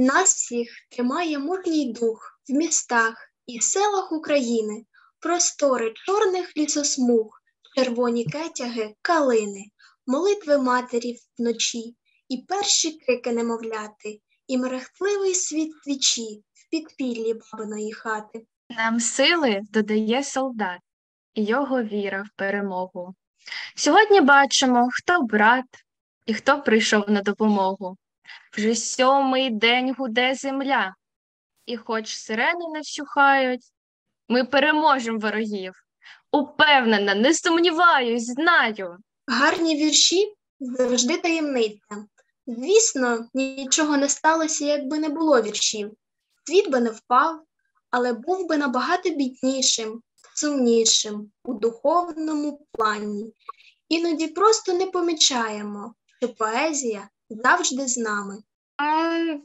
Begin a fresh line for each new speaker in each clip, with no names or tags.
Нас всіх тримає мужній дух в містах і селах України, простори чорних лісосмуг, червоні кетяги, калини, молитви матері вночі, і перші крики немовляти, і мерехтливий світ свічі в підпіллі бабиної хати.
Нам сили додає солдат і його віра в перемогу. Сьогодні бачимо, хто брат і хто прийшов на допомогу. Вже сьомий день гуде земля, і хоч сирени не вщухають, ми переможемо ворогів. Упевнена, не сумніваюсь, знаю.
Гарні вірші завжди таємниця. Звісно, нічого не сталося, якби не було віршів. Світ би не впав, але був би набагато біднішим, сумнішим у духовному плані. Іноді просто не помічаємо, що поезія завжди з нами.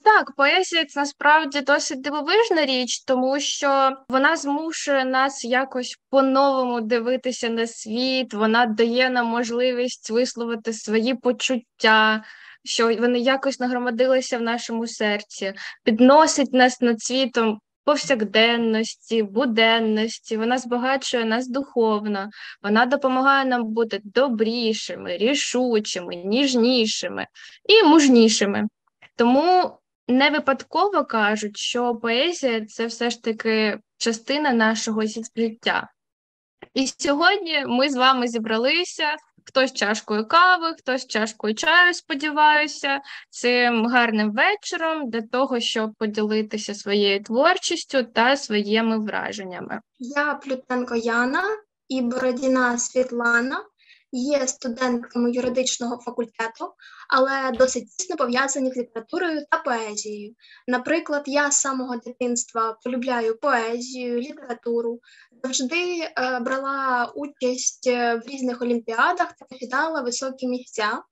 Так, поезія це насправді досить дивовижна річ, тому що вона змушує нас якось по-новому дивитися на світ, вона дає нам можливість висловити свої почуття, що вони якось нагромадилися в нашому серці, підносить нас над світом повсякденності, буденності, вона збагачує нас духовно, вона допомагає нам бути добрішими, рішучими, ніжнішими і мужнішими. Тому не випадково кажуть, що поезія це все ж таки частина нашого життя. І сьогодні ми з вами зібралися. Хтось чашкою кави, хтось чашкою чаю, сподіваюся, цим гарним вечором для того, щоб поділитися своєю творчістю та своїми враженнями.
Я Плютенко Яна і Бородіна Світлана є студентками юридичного факультету, але досить тісно пов'язані з літературою та поезією. Наприклад, я з самого дитинства полюбляю поезію, літературу, завжди е, брала участь в різних олімпіадах та посідала високі місця.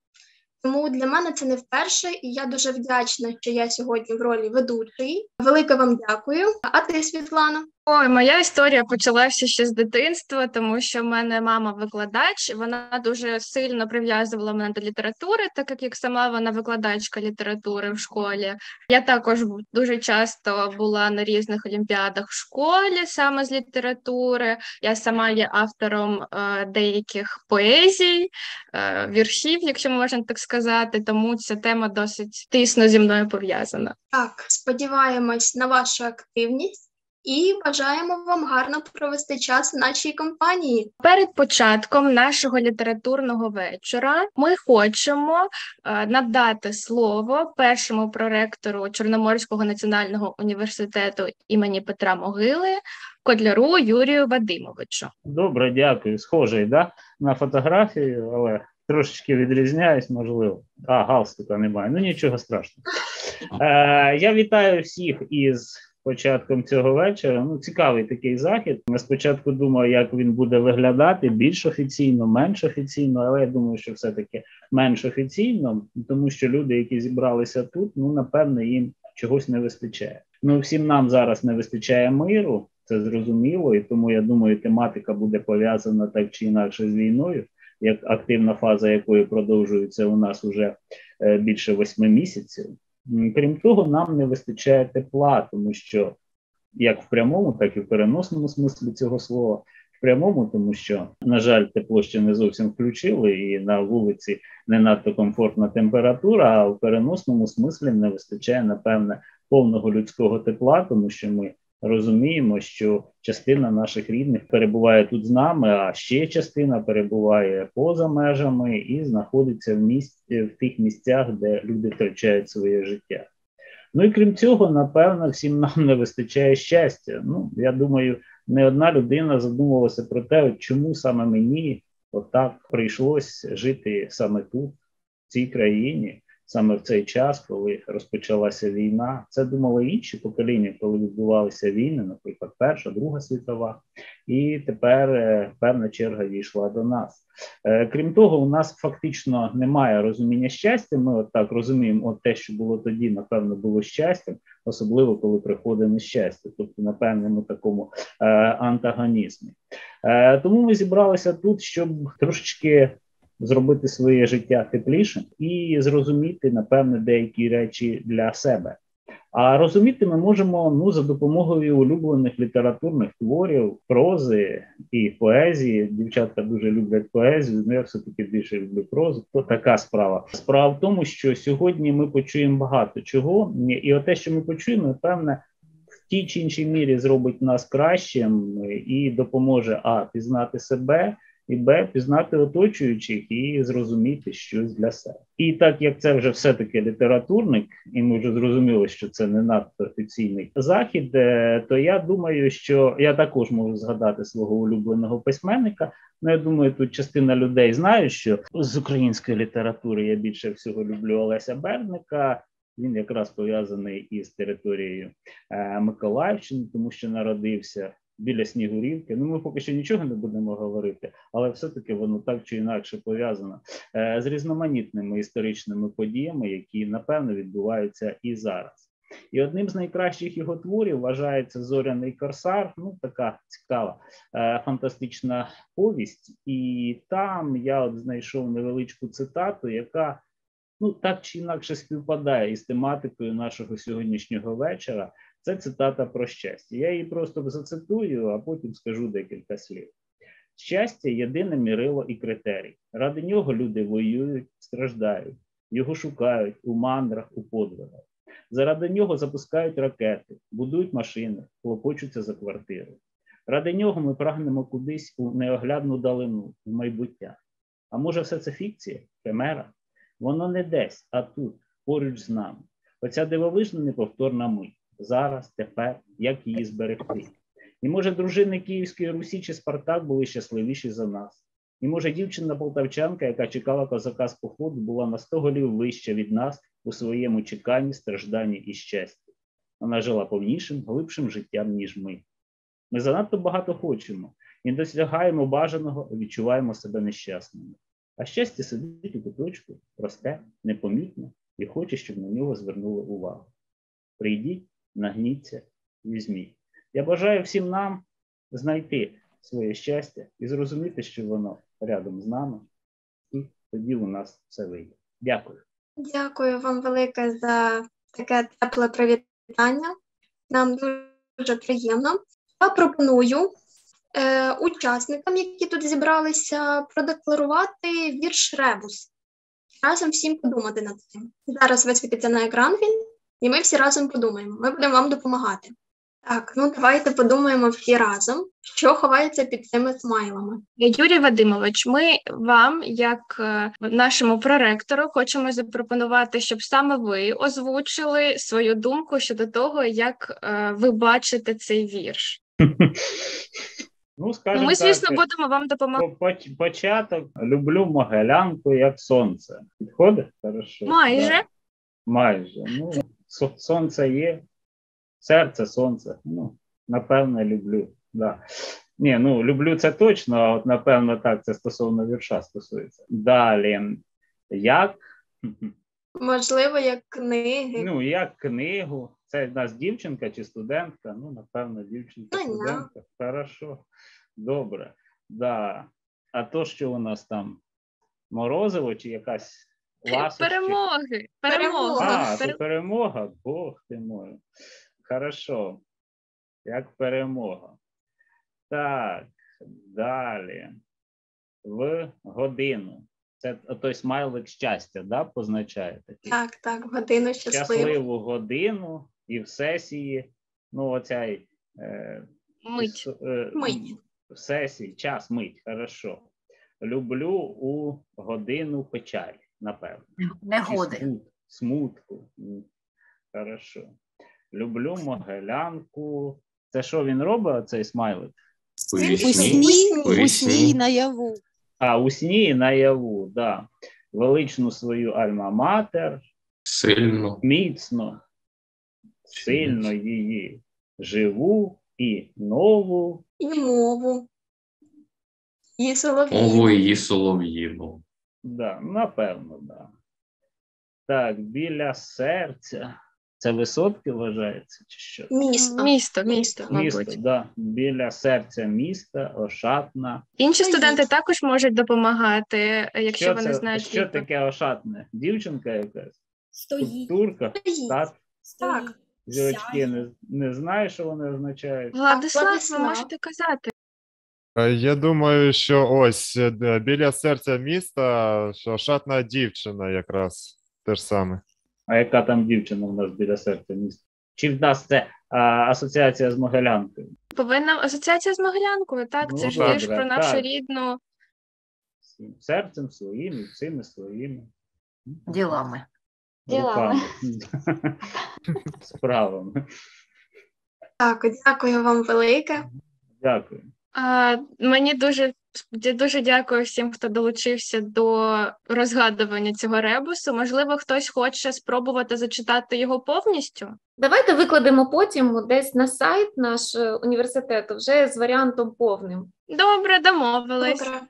Тому для мене це не вперше, і я дуже вдячна, що я сьогодні в ролі ведучої. Велике вам дякую. А ти, Світлана?
Ой, моя історія почалася ще з дитинства, тому що в мене мама викладач. Вона дуже сильно прив'язувала мене до літератури, так як сама вона викладачка літератури в школі. Я також дуже часто була на різних олімпіадах в школі, саме з літератури. Я сама є автором е, деяких поезій, е, віршів, якщо можна так сказати. Тому ця тема досить тісно зі мною пов'язана.
Так, сподіваємось на вашу активність і бажаємо вам гарно провести час в нашій компанії.
Перед початком нашого літературного вечора ми хочемо е, надати слово першому проректору Чорноморського національного університету імені Петра Могили. Кодляру Юрію Вадимовичу.
Добре, дякую. Схожий да? на фотографію, але трошечки відрізняюсь, можливо. А, галстука немає. Ну нічого страшного. Е, Я вітаю всіх із початком цього вечора. Ну, цікавий такий захід. Ми спочатку думав, як він буде виглядати більш офіційно, менш офіційно, але я думаю, що все-таки менш офіційно, тому що люди, які зібралися тут, ну напевне, їм чогось не вистачає. Ну всім нам зараз не вистачає миру, це зрозуміло, і тому я думаю, тематика буде пов'язана так чи інакше з війною. Як активна фаза якої продовжується у нас уже е, більше восьми місяців, Крім того, нам не вистачає тепла, тому що як в прямому, так і в переносному смислі цього слова. В прямому, тому що, на жаль, тепло ще не зовсім включили, і на вулиці не надто комфортна температура, а в переносному смислі не вистачає, напевне, повного людського тепла, тому що ми розуміємо, що частина наших рідних перебуває тут з нами, а ще частина перебуває поза межами і знаходиться в місці в тих місцях, де люди втрачають своє життя. Ну і крім цього, напевно, всім нам не вистачає щастя. Ну, я думаю, не одна людина задумувалася про те, чому саме мені отак прийшлось жити саме тут, в цій країні саме в цей час, коли розпочалася війна. Це думали інші покоління, коли відбувалися війни, наприклад, Перша, Друга світова, і тепер е, певна черга дійшла до нас. Е, крім того, у нас фактично немає розуміння щастя. Ми от так розуміємо, от те, що було тоді, напевно, було щастям, особливо коли приходить нещастя, тобто на певному такому е, антагонізмі. Тому ми зібралися тут, щоб трошечки зробити своє життя теплішим і зрозуміти, напевне, деякі речі для себе. А розуміти ми можемо ну за допомогою улюблених літературних творів, прози і поезії. Дівчатка дуже люблять поезію. ну Я все таки більше люблю прозу. То така справа. Справа в тому, що сьогодні ми почуємо багато чого, і те, що ми почуємо, певне. В тій чи іншій мірі зробить нас кращим і допоможе а пізнати себе, і Б пізнати оточуючих і зрозуміти щось для себе. І так як це вже все-таки літературник, і ми вже зрозуміли, що це не надто офіційний захід, е, то я думаю, що я також можу згадати свого улюбленого письменника. Ну, я думаю, тут частина людей знає, що з української літератури я більше всього люблю Олеся Берника. Він якраз пов'язаний із територією е, Миколаївщини, тому що народився біля Снігурівки. Ну, ми поки що нічого не будемо говорити, але все-таки воно так чи інакше пов'язано е, з різноманітними історичними подіями, які напевно відбуваються і зараз. І одним з найкращих його творів вважається Зоряний Корсар. Ну, така цікава е, фантастична повість. І там я от знайшов невеличку цитату, яка ну так чи інакше співпадає із тематикою нашого сьогоднішнього вечора. Це цитата про щастя. Я її просто зацитую, а потім скажу декілька слів. Щастя єдине мірило і критерій. Ради нього люди воюють, страждають, його шукають у мандрах, у подвигах. Заради нього запускають ракети, будують машини, хлопочуться за квартири. Ради нього ми прагнемо кудись у неоглядну далину, в майбуття. А може, все це фікція, химера? Воно не десь, а тут, поруч з нами. Оця дивовижна неповторна мить зараз, тепер, як її зберегти. І може, дружини Київської Русі чи Спартак були щасливіші за нас. І може, дівчина полтавчанка, яка чекала козака з походу, була на сто голів вища від нас у своєму чеканні, стражданні і щасті. Вона жила повнішим, глибшим життям, ніж ми. Ми занадто багато хочемо і досягаємо бажаного, відчуваємо себе нещасними. А щастя сидить у куточку, просте, непомітне і хоче, щоб на нього звернули увагу. Прийдіть нагніться, візьміть. Я бажаю всім нам знайти своє щастя і зрозуміти, що воно рядом з нами, і тоді у нас все вийде. Дякую.
Дякую вам велике за таке тепле привітання. Нам дуже приємно. Я пропоную е, учасникам, які тут зібралися, продекларувати вірш Ребус. Разом всім подумати над цим. Зараз висвітиться на екран він і ми всі разом подумаємо. Ми будемо вам допомагати. Так, ну давайте подумаємо всі разом, що ховається під цими смайлами.
Юрій Вадимович, ми вам, як е, нашому проректору, хочемо запропонувати, щоб саме ви озвучили свою думку щодо того, як е, ви бачите цей вірш.
Ну, скажімо
Ми, звісно,
так,
будемо вам допомагати.
Початок люблю Могилянку як сонце. Підходить? Хорошо.
Майже.
Да. Майже. Ну, сонце є, серце, сонце. Ну, напевно, люблю. Да. Ні, ну люблю це точно, а от напевно так це стосовно вірша стосується. Далі. Як?
Можливо, як книги.
Ну, як книгу. Це в нас дівчинка чи студентка? Ну, напевно, дівчинка, ну, студентка. Хорошо. Добре. Да. А то, що у нас там морозиво, чи якась
Ласощі. Перемоги. Перемога.
А, це перемога. Бог ти мой. Хорошо. Як перемога. Так, далі. В годину. Це той смайлик щастя, да, позначає такий?
Так, так, годину щасливу.
Щасливу годину і в сесії, ну, оця е,
мить.
Е,
мить.
В сесії, час мить, хорошо. Люблю у годину печалі напевно.
Негоди.
Смут, смутку. Хорошо. Люблю могилянку. Це що він робить, цей смайлик?
У сні наяву.
А, у сні наяву, да. Величну свою альма-матер.
Сильно.
Міцно, сильно її живу і нову.
І мову. І солов'їну.
Мову її солов'їну.
Да, напевно, да. Так, біля серця. Це висотки вважається, чи що?
Місто.
Місто, місто,
місто,
мабуть.
да. Біля серця міста, ошатна.
Інші студенти також можуть допомагати, якщо
що
вони
це,
знають.
Що таке ошатне? Дівчинка якась?
Стоїть.
Скульптурка?
Стоїть.
Так.
Так.
Зірочки не, не знаю, що вони означають.
Владислав, ви можете казати.
Е, Я думаю, що ось е, біля серця міста, шатна дівчина якраз те ж саме.
А яка там дівчина в нас біля серця міста? Чи в нас це а, асоціація з Могилянкою?
Повинна асоціація з Могилянкою, так?
Ну,
Це ж
добре,
про нашу
так.
рідну.
Всім Серцем своїм і всіми своїми.
Ділами.
Ділами.
руками. Справами.
Так, дякую вам велике.
Дякую.
А, мені дуже я дуже дякую всім, хто долучився до розгадування цього ребусу. Можливо, хтось хоче спробувати зачитати його повністю.
Давайте викладемо потім десь на сайт наш е, університету вже з варіантом повним.
Добре, домовились.
Добре.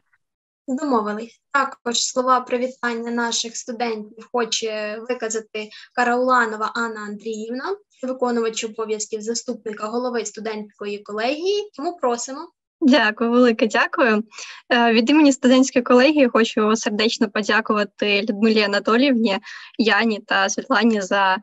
Домовились. Також слова привітання наших студентів хоче виказати Карауланова Анна Андріївна, виконувач обов'язків заступника голови студентської колегії. Тому просимо.
Дякую, велике дякую. Е, Від імені студентської колегії хочу сердечно подякувати Людмилі Анатоліївні, Яні та Світлані за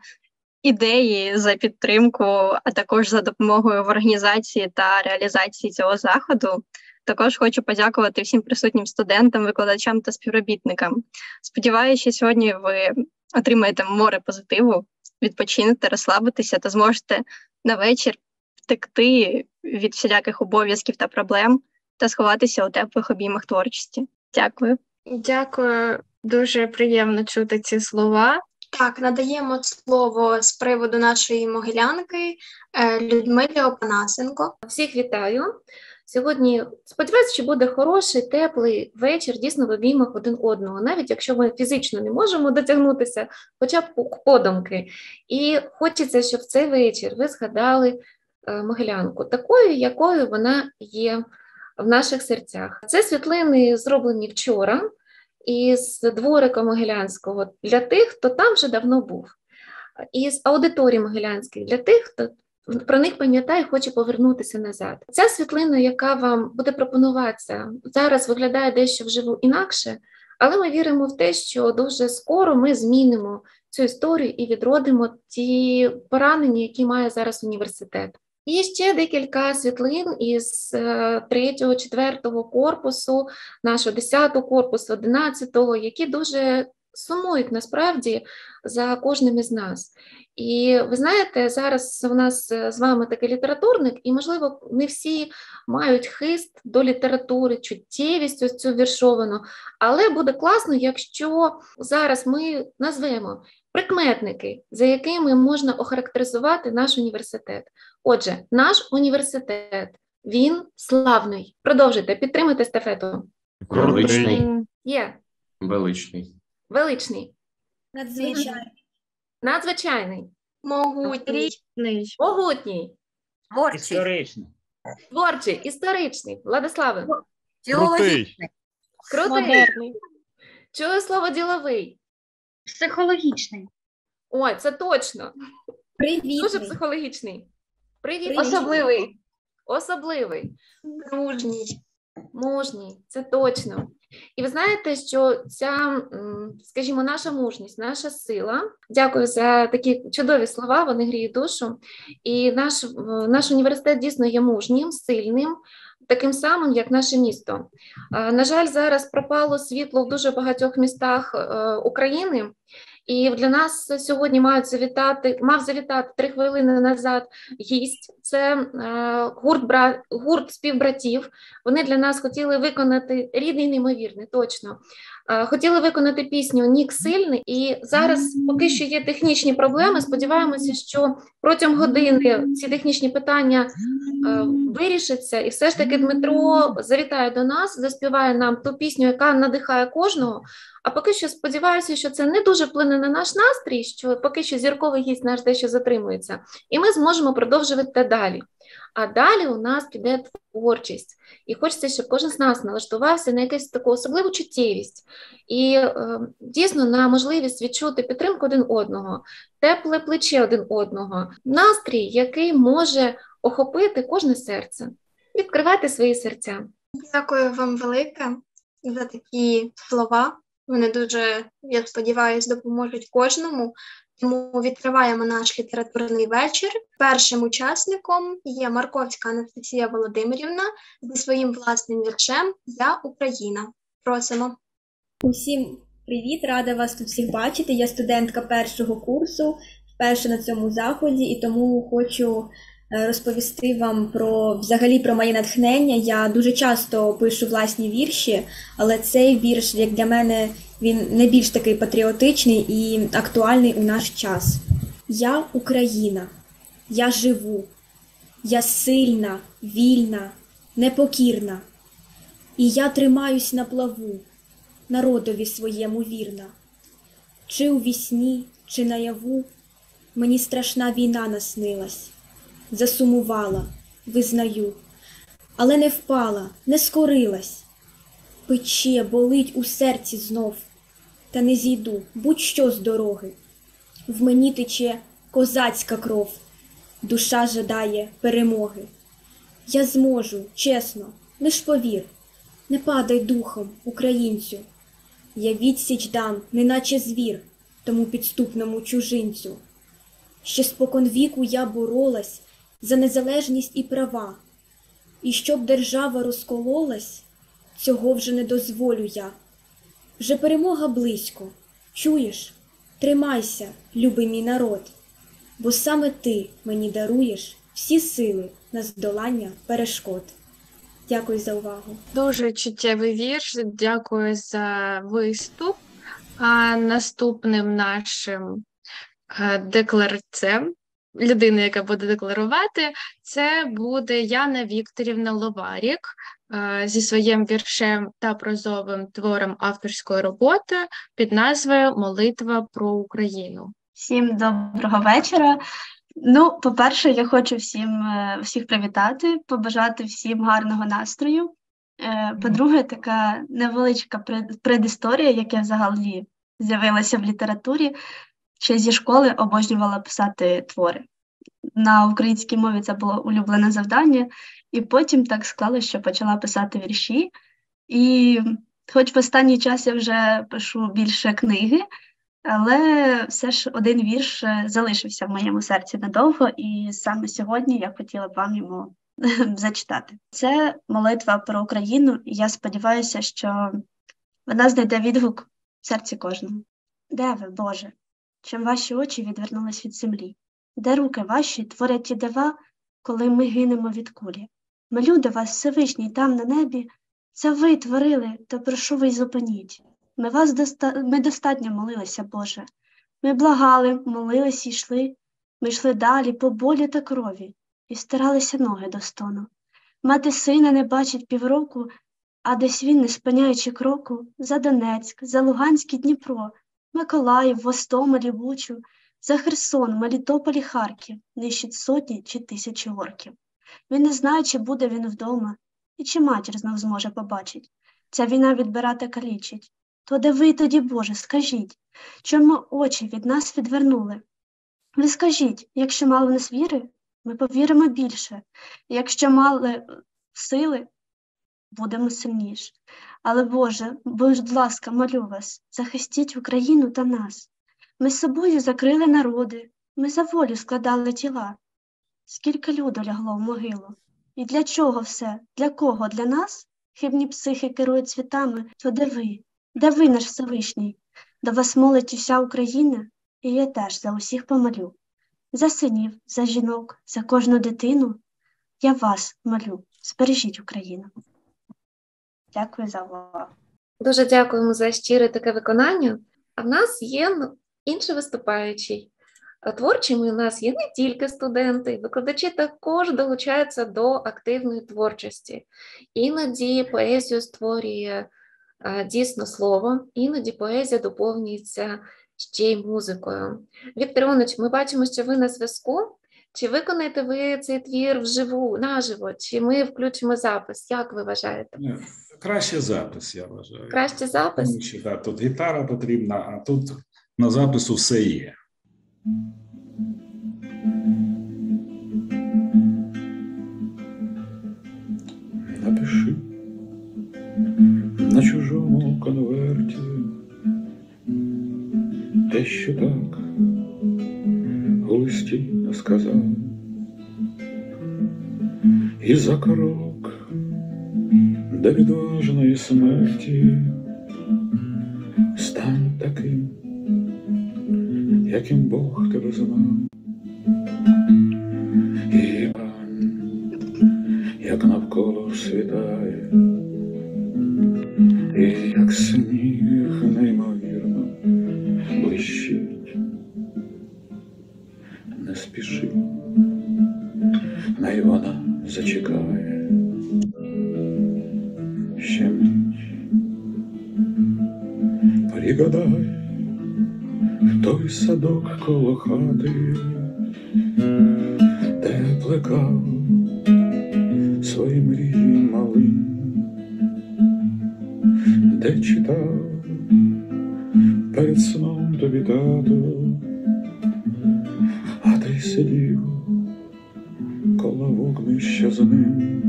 ідеї, за підтримку, а також за допомогою в організації та реалізації цього заходу. Також хочу подякувати всім присутнім студентам, викладачам та співробітникам. Сподіваюся, що сьогодні ви отримаєте море позитиву, відпочинете, розслабитеся та зможете на вечір втекти від всіляких обов'язків та проблем та сховатися у теплих обіймах творчості. Дякую.
Дякую, дуже приємно чути ці слова.
Так, надаємо слово з приводу нашої могилянки е, Людмилі Опанасенко.
Всіх вітаю. Сьогодні сподіваюся, що буде хороший, теплий вечір, дійсно в обіймах один одного, навіть якщо ми фізично не можемо дотягнутися, хоча б подумки. І хочеться, щоб в цей вечір ви згадали Могилянку, такою, якою вона є в наших серцях. Це світлини зроблені вчора із дворика Могилянського для тих, хто там вже давно був, із аудиторії Могилянських для тих, хто про них пам'ятає, хоче повернутися назад. Ця світлина, яка вам буде пропонуватися, зараз виглядає дещо вживу інакше, але ми віримо в те, що дуже скоро ми змінимо цю історію і відродимо ті поранення, які має зараз університет. Є ще декілька світлин із е, третього, четвертого корпусу, нашого десятого корпусу, одинадцятого, які дуже сумують насправді за кожним із нас. І ви знаєте, зараз у нас е, з вами такий літературник, і, можливо, не всі мають хист до літератури, чуттєвість ось цю віршовану, але буде класно, якщо зараз ми назвемо прикметники, за якими можна охарактеризувати наш університет. Отже, наш університет він славний. Продовжуйте, підтримуйте стафету.
Величний.
Є
Величний.
величний,
Надзвичайно.
надзвичайний,
Могутній.
Могутній,
Творчий,
Історично.
творчий, історичний. Владиславе, крутий.
Модерний.
Чую слово діловий.
Психологічний.
Ой, це точно. Дуже психологічний. Привіт.
Привітний.
Особливий. Особливий.
Дружній.
Мужній, це точно. І ви знаєте, що ця, скажімо, наша мужність, наша сила. Дякую за такі чудові слова, вони гріють душу. І наш, наш університет дійсно є мужнім, сильним, таким самим, як наше місто. Е, На жаль, зараз пропало світло в дуже багатьох містах е, України. І для нас сьогодні мають завітати, мав завітати три хвилини назад гість. Це е, гурт, бра, гурт співбратів. Вони для нас хотіли виконати рідний неймовірний, точно. Е, Хотіли виконати пісню Нік сильний, і зараз поки що є технічні проблеми. Сподіваємося, що протягом години ці технічні питання е, вирішаться, і все ж таки Дмитро завітає до нас, заспіває нам ту пісню, яка надихає кожного. А поки що сподіваюся, що це не дуже вплине на наш настрій, що поки що зірковий гість наш дещо затримується, і ми зможемо продовжувати далі. А далі у нас піде творчість, і хочеться, щоб кожен з нас налаштувався на якусь таку особливу чуттєвість і е, дійсно на можливість відчути підтримку один одного, тепле плече один одного, настрій, який може охопити кожне серце. Відкривайте свої серця.
Дякую вам велике за такі слова. Вони дуже, я сподіваюся, допоможуть кожному. Тому відкриваємо наш літературний вечір. Першим учасником є Марковська Анастасія Володимирівна зі своїм власним віршем Я Україна. Просимо.
Усім привіт, рада вас тут всіх бачити. Я студентка першого курсу, вперше на цьому заході, і тому хочу розповісти вам про взагалі про моє натхнення. Я дуже часто пишу власні вірші, але цей вірш, як для мене, він не більш такий патріотичний і актуальний у наш час. Я Україна, я живу, я сильна, вільна, непокірна, і я тримаюсь на плаву народові своєму вірна. Чи у вісні, чи наяву мені страшна війна наснилась, засумувала, визнаю, але не впала, не скорилась. Пече, болить у серці знов, та не зійду будь-що з дороги. В мені тече козацька кров, душа жадає перемоги. Я зможу, чесно, лиш повір, не падай духом, українцю. Я відсіч дам, неначе звір, тому підступному чужинцю. Ще спокон віку я боролась за незалежність і права, і щоб держава розкололась, цього вже не дозволю я. Вже перемога близько, чуєш? Тримайся, любий мій народ, бо саме ти мені даруєш всі сили на здолання перешкод. Дякую за увагу.
Дуже чуттєвий вірш. Дякую за виступ. А наступним нашим е, декларцем, людиною, яка буде декларувати, це буде Яна Вікторівна Ловарік е, зі своїм віршем та прозовим твором авторської роботи під назвою Молитва про Україну.
Всім доброго вечора. Ну, по-перше, я хочу всім е, всіх привітати, побажати всім гарного настрою. Е, По-друге, така невеличка пред- предісторія, яка взагалі з'явилася в літературі. Ще зі школи обожнювала писати твори. На українській мові це було улюблене завдання, і потім так склалося, що почала писати вірші. І хоч в останній час я вже пишу більше книги, але все ж один вірш е, залишився в моєму серці надовго, і саме сьогодні я хотіла б вам йому зачитати. Це молитва про Україну, і я сподіваюся, що вона знайде відгук в серці кожного. Де ви, Боже? Чим ваші очі відвернулись від землі? Де руки ваші творять ті дива, коли ми гинемо від кулі? Ми люди вас Всевишній там на небі, це ви творили, то прошу ви й зупиніть. Ми вас доста... ми достатньо молилися, Боже. Ми благали, молились і йшли. Ми йшли далі по болі та крові і стиралися ноги до стону. Мати сина не бачить півроку, а десь він, не спиняючи кроку, за Донецьк, за Луганський Дніпро, Миколаїв, Востомелі, Бучу, за Херсон, Мелітополь і Харків нищить сотні чи тисячі орків. Він не знає, чи буде він вдома, і чи матір знов зможе побачить. Ця війна відбирати калічить. То де ви тоді, Боже, скажіть, чому очі від нас відвернули? Ви скажіть, якщо мало в нас віри, ми повіримо більше, якщо мали сили, будемо сильніше. Але, Боже, будь ласка, молю вас, захистіть Україну та нас. Ми з собою закрили народи, ми за волю складали тіла. Скільки люду лягло в могилу? І для чого все? Для кого? Для нас? Хибні психи керують світами, то де ви? Де ви, наш Всевишній? До вас молить уся Україна, і я теж за усіх помолю. За синів, за жінок, за кожну дитину. Я вас молю, збережіть Україну. Дякую за увагу.
Дуже дякуємо за щире таке виконання. А в нас є ну, інший виступаючий. Творчими у нас є не тільки студенти, викладачі також долучаються до активної творчості. Іноді поезію створює а, дійсно слово, іноді поезія доповнюється ще й музикою. Віктор Іванович, ми бачимо, що ви на зв'язку. Чи виконаєте ви цей твір вживу, наживо, чи ми включимо запис? Як ви вважаєте?
Краще запис, я вважаю.
Краще запис?
Тому що да, тут гітара потрібна, а тут на запису все є.
Напиши на чужому конверті
чи так листі сказав, і за крок до відважної смерті стань таким, яким Бог тебе знав. І глянь, як навколо світає, коло вогнища за ним.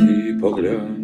І поглянь,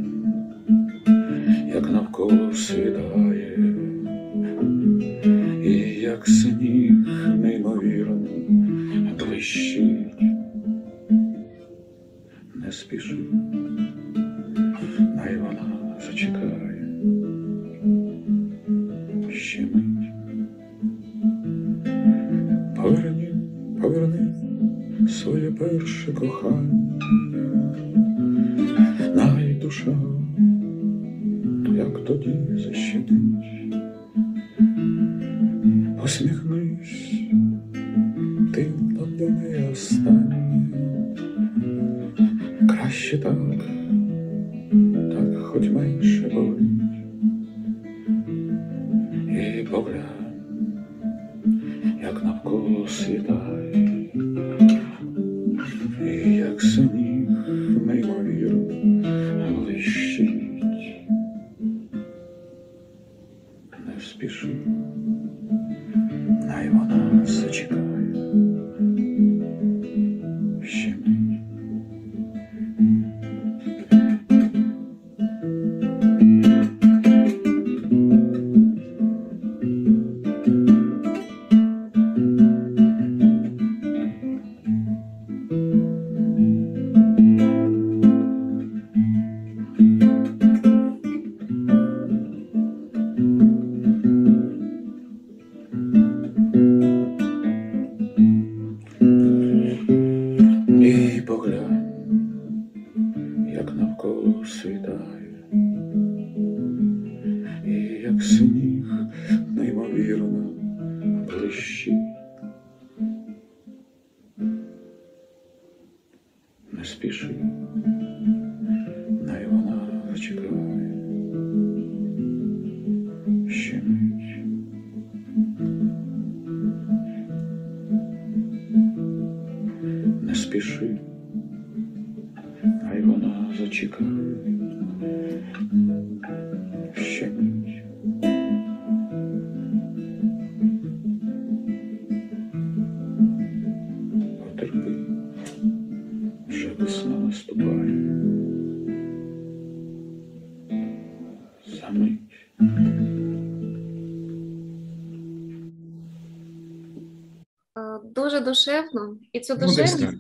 Дуже душевно, і цю
Ну,
душевність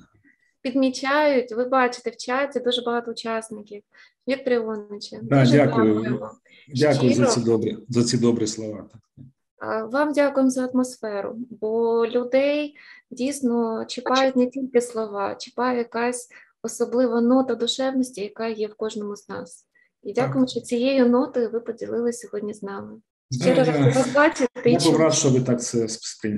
підмічають. Ви бачите, в чаті дуже багато учасників. Віктор Івановичу,
Да,
дуже
дякую. Дякую за ці добрі, за ці добрі слова.
Вам дякуємо за атмосферу, бо людей дійсно чіпають не тільки слова, чіпає якась особлива нота душевності, яка є в кожному з нас. І дякуємо, що цією нотою ви поділилися сьогодні з нами. Щиро раді вас бачити.
Я був рад, що ви так це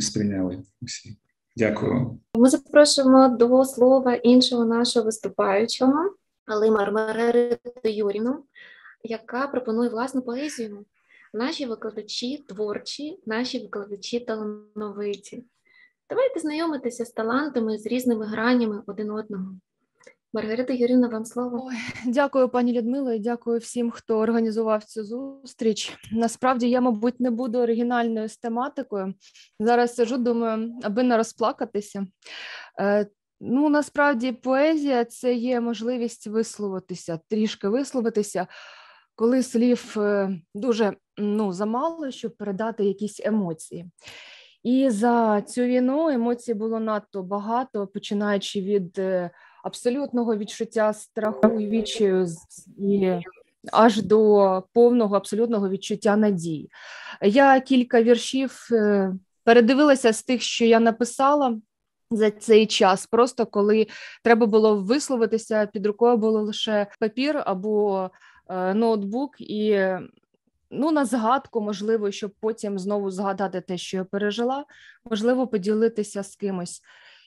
сприйняли всі. Дякую.
Ми запрошуємо до слова іншого нашого виступаючого, Алимар Маргариту Юрівну, яка пропонує власну поезію. Наші викладачі творчі, наші викладачі талановиті. Давайте знайомитися з талантами, з різними гранями один одного. Маргарита Юрівна, вам слово.
Ой, дякую, пані Людмила, і дякую всім, хто організував цю зустріч. Насправді я, мабуть, не буду оригінальною з тематикою. Зараз сижу, думаю, аби не розплакатися. Е, Ну, насправді, поезія це є можливість висловитися, трішки висловитися
коли слів е, дуже ну, замало, щоб передати якісь емоції. І за цю війну емоцій було надто багато, починаючи від е, абсолютного відчуття страху і відчаю і аж до повного абсолютного відчуття надії. Я кілька віршів е, передивилася з тих, що я написала. За цей час, просто коли треба було висловитися, під рукою було лише папір або е, ноутбук, і ну на згадку, можливо, щоб потім знову згадати те, що я пережила, можливо, поділитися з кимось.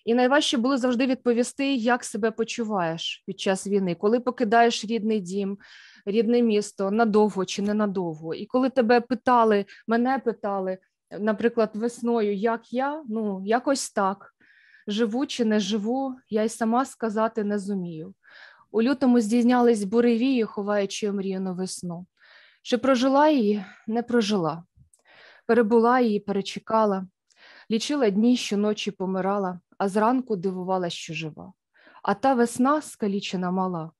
І найважче було завжди відповісти, як себе почуваєш під час війни, коли покидаєш рідний дім, рідне місто надовго чи ненадовго. І коли тебе питали, мене питали, наприклад, весною, як я, ну якось так. Живу чи не живу, я й сама сказати не зумію. У лютому здійнялись буревії, ховаючи омріяну весну. Чи прожила її, не прожила, перебула її, перечекала, лічила дні, що ночі помирала, а зранку дивувала, що жива. А та весна, скалічена мала,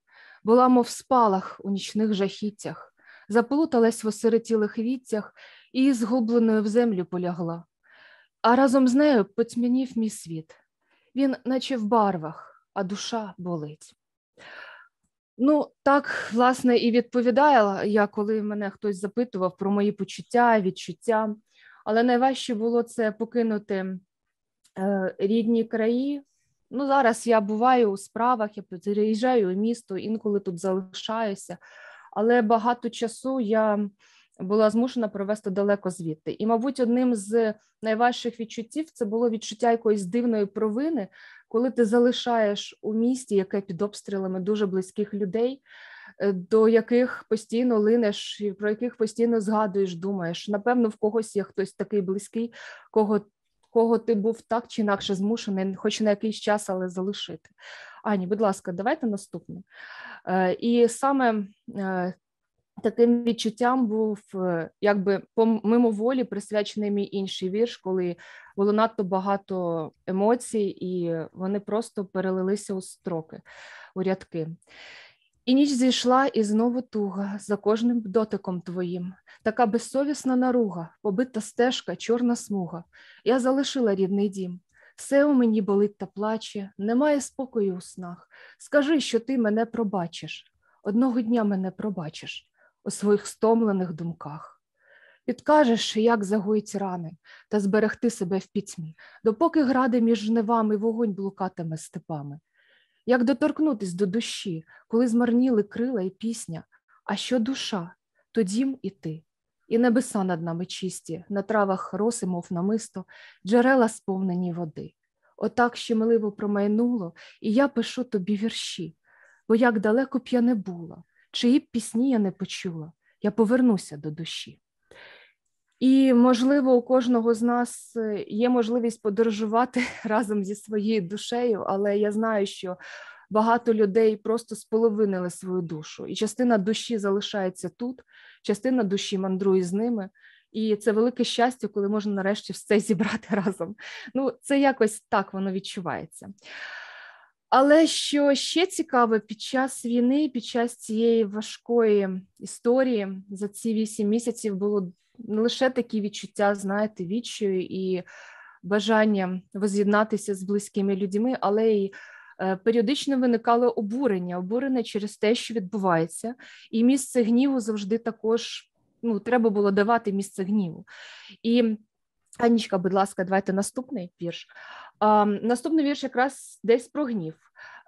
була, мов спалах у нічних жахіттях, заплуталась в осиротілих віттях і згубленою в землю полягла. А разом з нею потьмянів мій світ. Він, наче в барвах, а душа болить. Ну, так, власне, і відповідала я, коли мене хтось запитував про мої почуття, відчуття. Але найважче було це покинути е, рідні краї. Ну, зараз я буваю у справах, я переїжджаю у місто, інколи тут залишаюся, але багато часу я була змушена провести далеко звідти. І, мабуть, одним з найважчих відчуттів це було відчуття якоїсь дивної провини, коли ти залишаєш у місті, яке під обстрілами дуже близьких людей, е, до яких постійно линеш, про яких постійно згадуєш, думаєш. Напевно, в когось є хтось такий близький, кого кого ти був так чи інакше змушений, хоч на якийсь час, але залишити. Ані, будь ласка, давайте наступне. Е, і саме е, таким відчуттям був якби по мимоволі присвячений мій інший вірш, коли було надто багато емоцій, і вони просто перелилися у строки, у рядки. І ніч зійшла, і знову туга за кожним дотиком твоїм, така безсовісна наруга, побита стежка, чорна смуга. Я залишила рідний дім. Все у мені болить та плаче, немає спокою у снах. Скажи, що ти мене пробачиш. Одного дня мене пробачиш у своїх стомлених думках. Підкажеш, як загоїть рани та зберегти себе в пітьмі, допоки гради між жнивами вогонь блукатиме степами, як доторкнутись до душі, коли змарніли крила і пісня, а що душа, то дім і ти, і небеса над нами чисті, на травах роси, мов намисто, джерела сповнені води. Отак щемливо промайнуло, і я пишу тобі вірші, бо як далеко б я не була, чиї пісні я не почула, я повернуся до душі. І, можливо, у кожного з нас е, є можливість подорожувати разом зі своєю душею, але я знаю, що багато людей просто споловинили свою душу, і частина душі залишається тут, частина душі мандрує з ними. І це велике щастя, коли можна нарешті все зібрати разом. Ну, це якось так воно відчувається. Але що ще цікаве, під час війни, під час цієї важкої історії за ці вісім місяців було не лише такі відчуття, знаєте, відчаю і бажання воз'єднатися з близькими людьми, але й е, періодично виникало обурення, обурення через те, що відбувається, і місце гніву завжди також ну, треба було давати місце гніву. І Анічка, будь ласка, давайте наступний вірш. Наступний вірш якраз десь про гнів.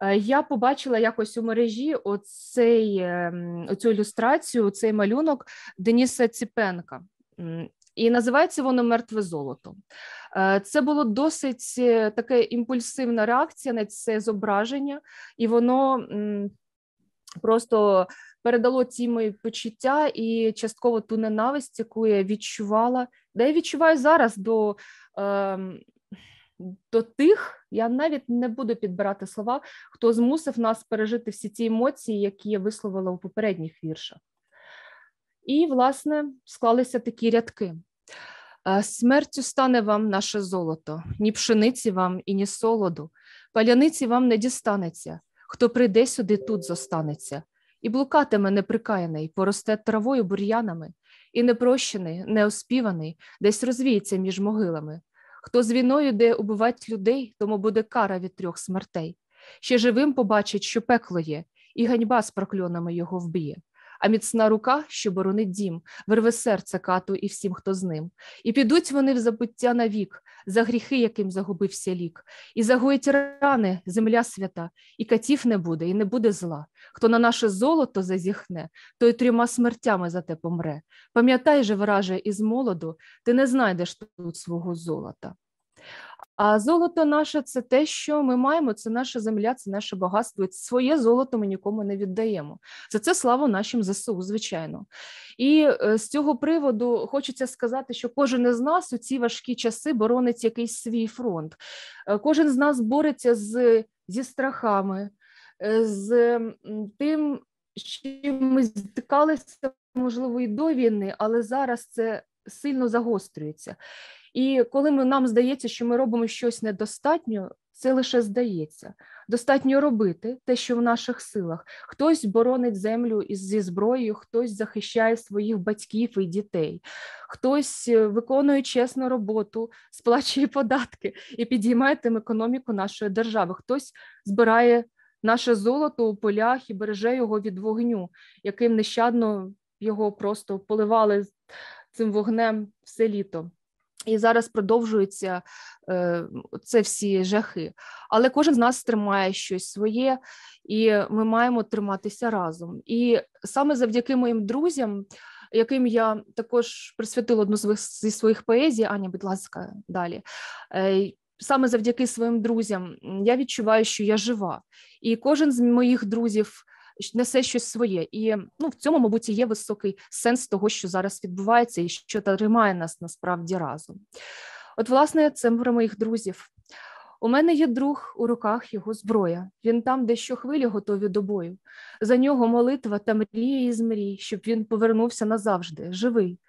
Е, я побачила якось у мережі оцей, ем, оцю ілюстрацію, цей малюнок Дениса Ціпенка. І називається воно Мертве золото. Е, це було досить е, така імпульсивна реакція на це зображення, і воно просто передало ці мої почуття і частково ту ненависть, яку я відчувала, де я відчуваю зараз до. Ем, до тих, я навіть не буду підбирати слова, хто змусив нас пережити всі ці емоції, які я висловила у попередніх віршах. І, власне, склалися такі рядки. «Е, смертю стане вам наше золото, ні пшениці вам і ні солоду, паляниці вам не дістанеться, хто прийде сюди, тут зостанеться. і блукатиме неприкаяний, поросте травою бур'янами, і непрощений, неоспіваний, десь розвіється між могилами. Хто з війною де убивать людей, тому буде кара від трьох смертей. Ще живим побачить, що пекло є, і ганьба з прокльонами його вб'є а міцна рука, що боронить дім, вирве серце кату і всім, хто з ним. І підуть вони в забуття навік, за гріхи, яким загубився лік, і загоїть рани, земля свята, і катів не буде, і не буде зла. Хто на наше золото зазіхне, той трьома смертями за те помре. Пам'ятай же, враже, із молоду, ти не знайдеш тут свого золота. А золото наше це те, що ми маємо, це наша земля, це наше багатство. Своє золото ми нікому не віддаємо. За це слава нашим ЗСУ, звичайно. І е, з цього приводу хочеться сказати, що кожен із нас у ці важкі часи боронить якийсь свій фронт. Е, кожен з нас бореться з, зі страхами, е, з тим, чим ми стикалися, можливо, і до війни, але зараз це сильно загострюється. І коли ми, нам здається, що ми робимо щось недостатньо, це лише здається. Достатньо робити те, що в наших силах. Хтось боронить землю зі зброєю, хтось захищає своїх батьків і дітей, хтось е, виконує чесну роботу, сплачує податки і підіймає тим економіку нашої держави. Хтось збирає наше золото у полях і береже його від вогню, яким нещадно його просто поливали цим вогнем все літо. І зараз продовжуються е, це всі жахи. Але кожен з нас тримає щось своє, і ми маємо триматися разом. І саме завдяки моїм друзям, яким я також присвятила одну зі своїх поезій, Аня, будь ласка, далі. Е, саме завдяки своїм друзям я відчуваю, що я жива, і кожен з моїх друзів несе щось своє, і ну в цьому, мабуть, є високий сенс того, що зараз відбувається, і що тримає нас насправді разом. От, власне, це про моїх друзів. У мене є друг у руках його зброя. Він там, де щохвилі готові до бою. За нього молитва та мрія із мрій, щоб він повернувся назавжди, живий.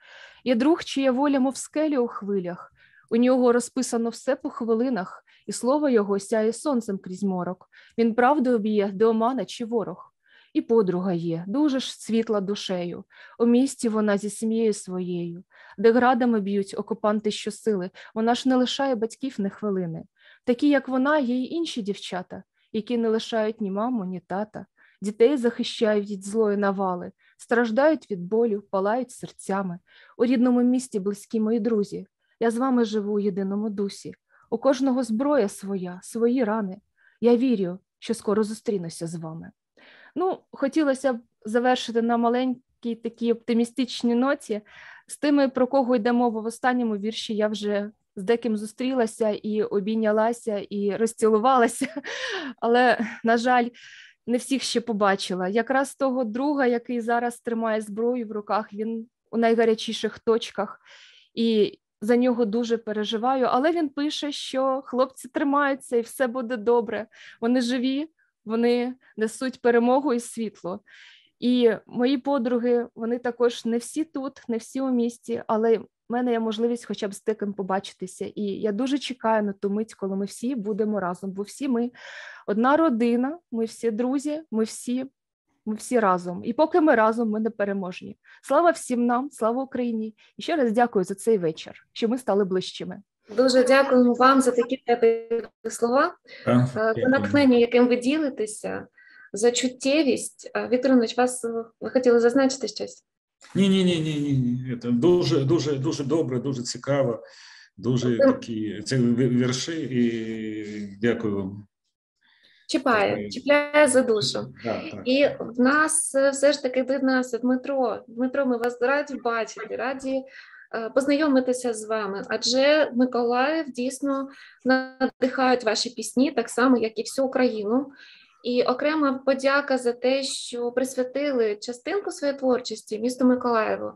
Є друг, чия воля, мов скелі у хвилях. У нього розписано все по хвилинах, і слово його сяє сонцем крізь морок. Він правду об'є, де омана чи ворог. І подруга є, дуже ж світла душею. У місті вона зі сім'єю своєю, де градами б'ють окупанти щосили, вона ж не лишає батьків не хвилини. Такі, як вона, є й інші дівчата, які не лишають ні маму, ні тата, дітей захищають від злої навали, страждають від болю, палають серцями. У рідному місті близькі мої друзі. Я з вами живу у єдиному дусі. У кожного зброя своя, свої рани. Я вірю, що скоро зустрінуся з вами. Ну, хотілося б завершити на маленькій такій оптимістичній ноті. З тими, про кого йде мова в останньому вірші, я вже з деким зустрілася і обійнялася, і розцілувалася, але, на жаль, не всіх ще побачила. Якраз того друга, який зараз тримає зброю в руках, він у найгарячіших точках. І за нього дуже переживаю, але він пише, що хлопці тримаються і все буде добре. Вони живі, вони несуть перемогу і світло. І мої подруги, вони також не всі тут, не всі у місті, але в мене є можливість хоча б з таким побачитися. І я дуже чекаю на ту мить, коли ми всі будемо разом. Бо всі ми одна родина, ми всі друзі, ми всі. Ми всі разом, і поки ми разом, ми не переможні. Слава всім нам, слава Україні! І ще раз дякую за цей вечір, що ми стали ближчими.
Дуже дякуємо вам за такі теплі слова, е, за натхнення, яким ви ділитеся, за чуттєвість. Вікторович, вас ви хотіли зазначити щось?
Ні, ні, ні, ні, ні. Це дуже, дуже, дуже добре, дуже цікаво, дуже такі це вірші, і дякую вам.
Чіпає, чіпляє за душу. Так, так. І в нас все ж таки до нас Дмитро. Дмитро, ми вас раді бачити, раді Е, познайомитися з вами, адже Миколаїв дійсно надихають ваші пісні, так само, як і всю Україну. І окрема подяка за те, що присвятили частинку своєї творчості місту Миколаєву.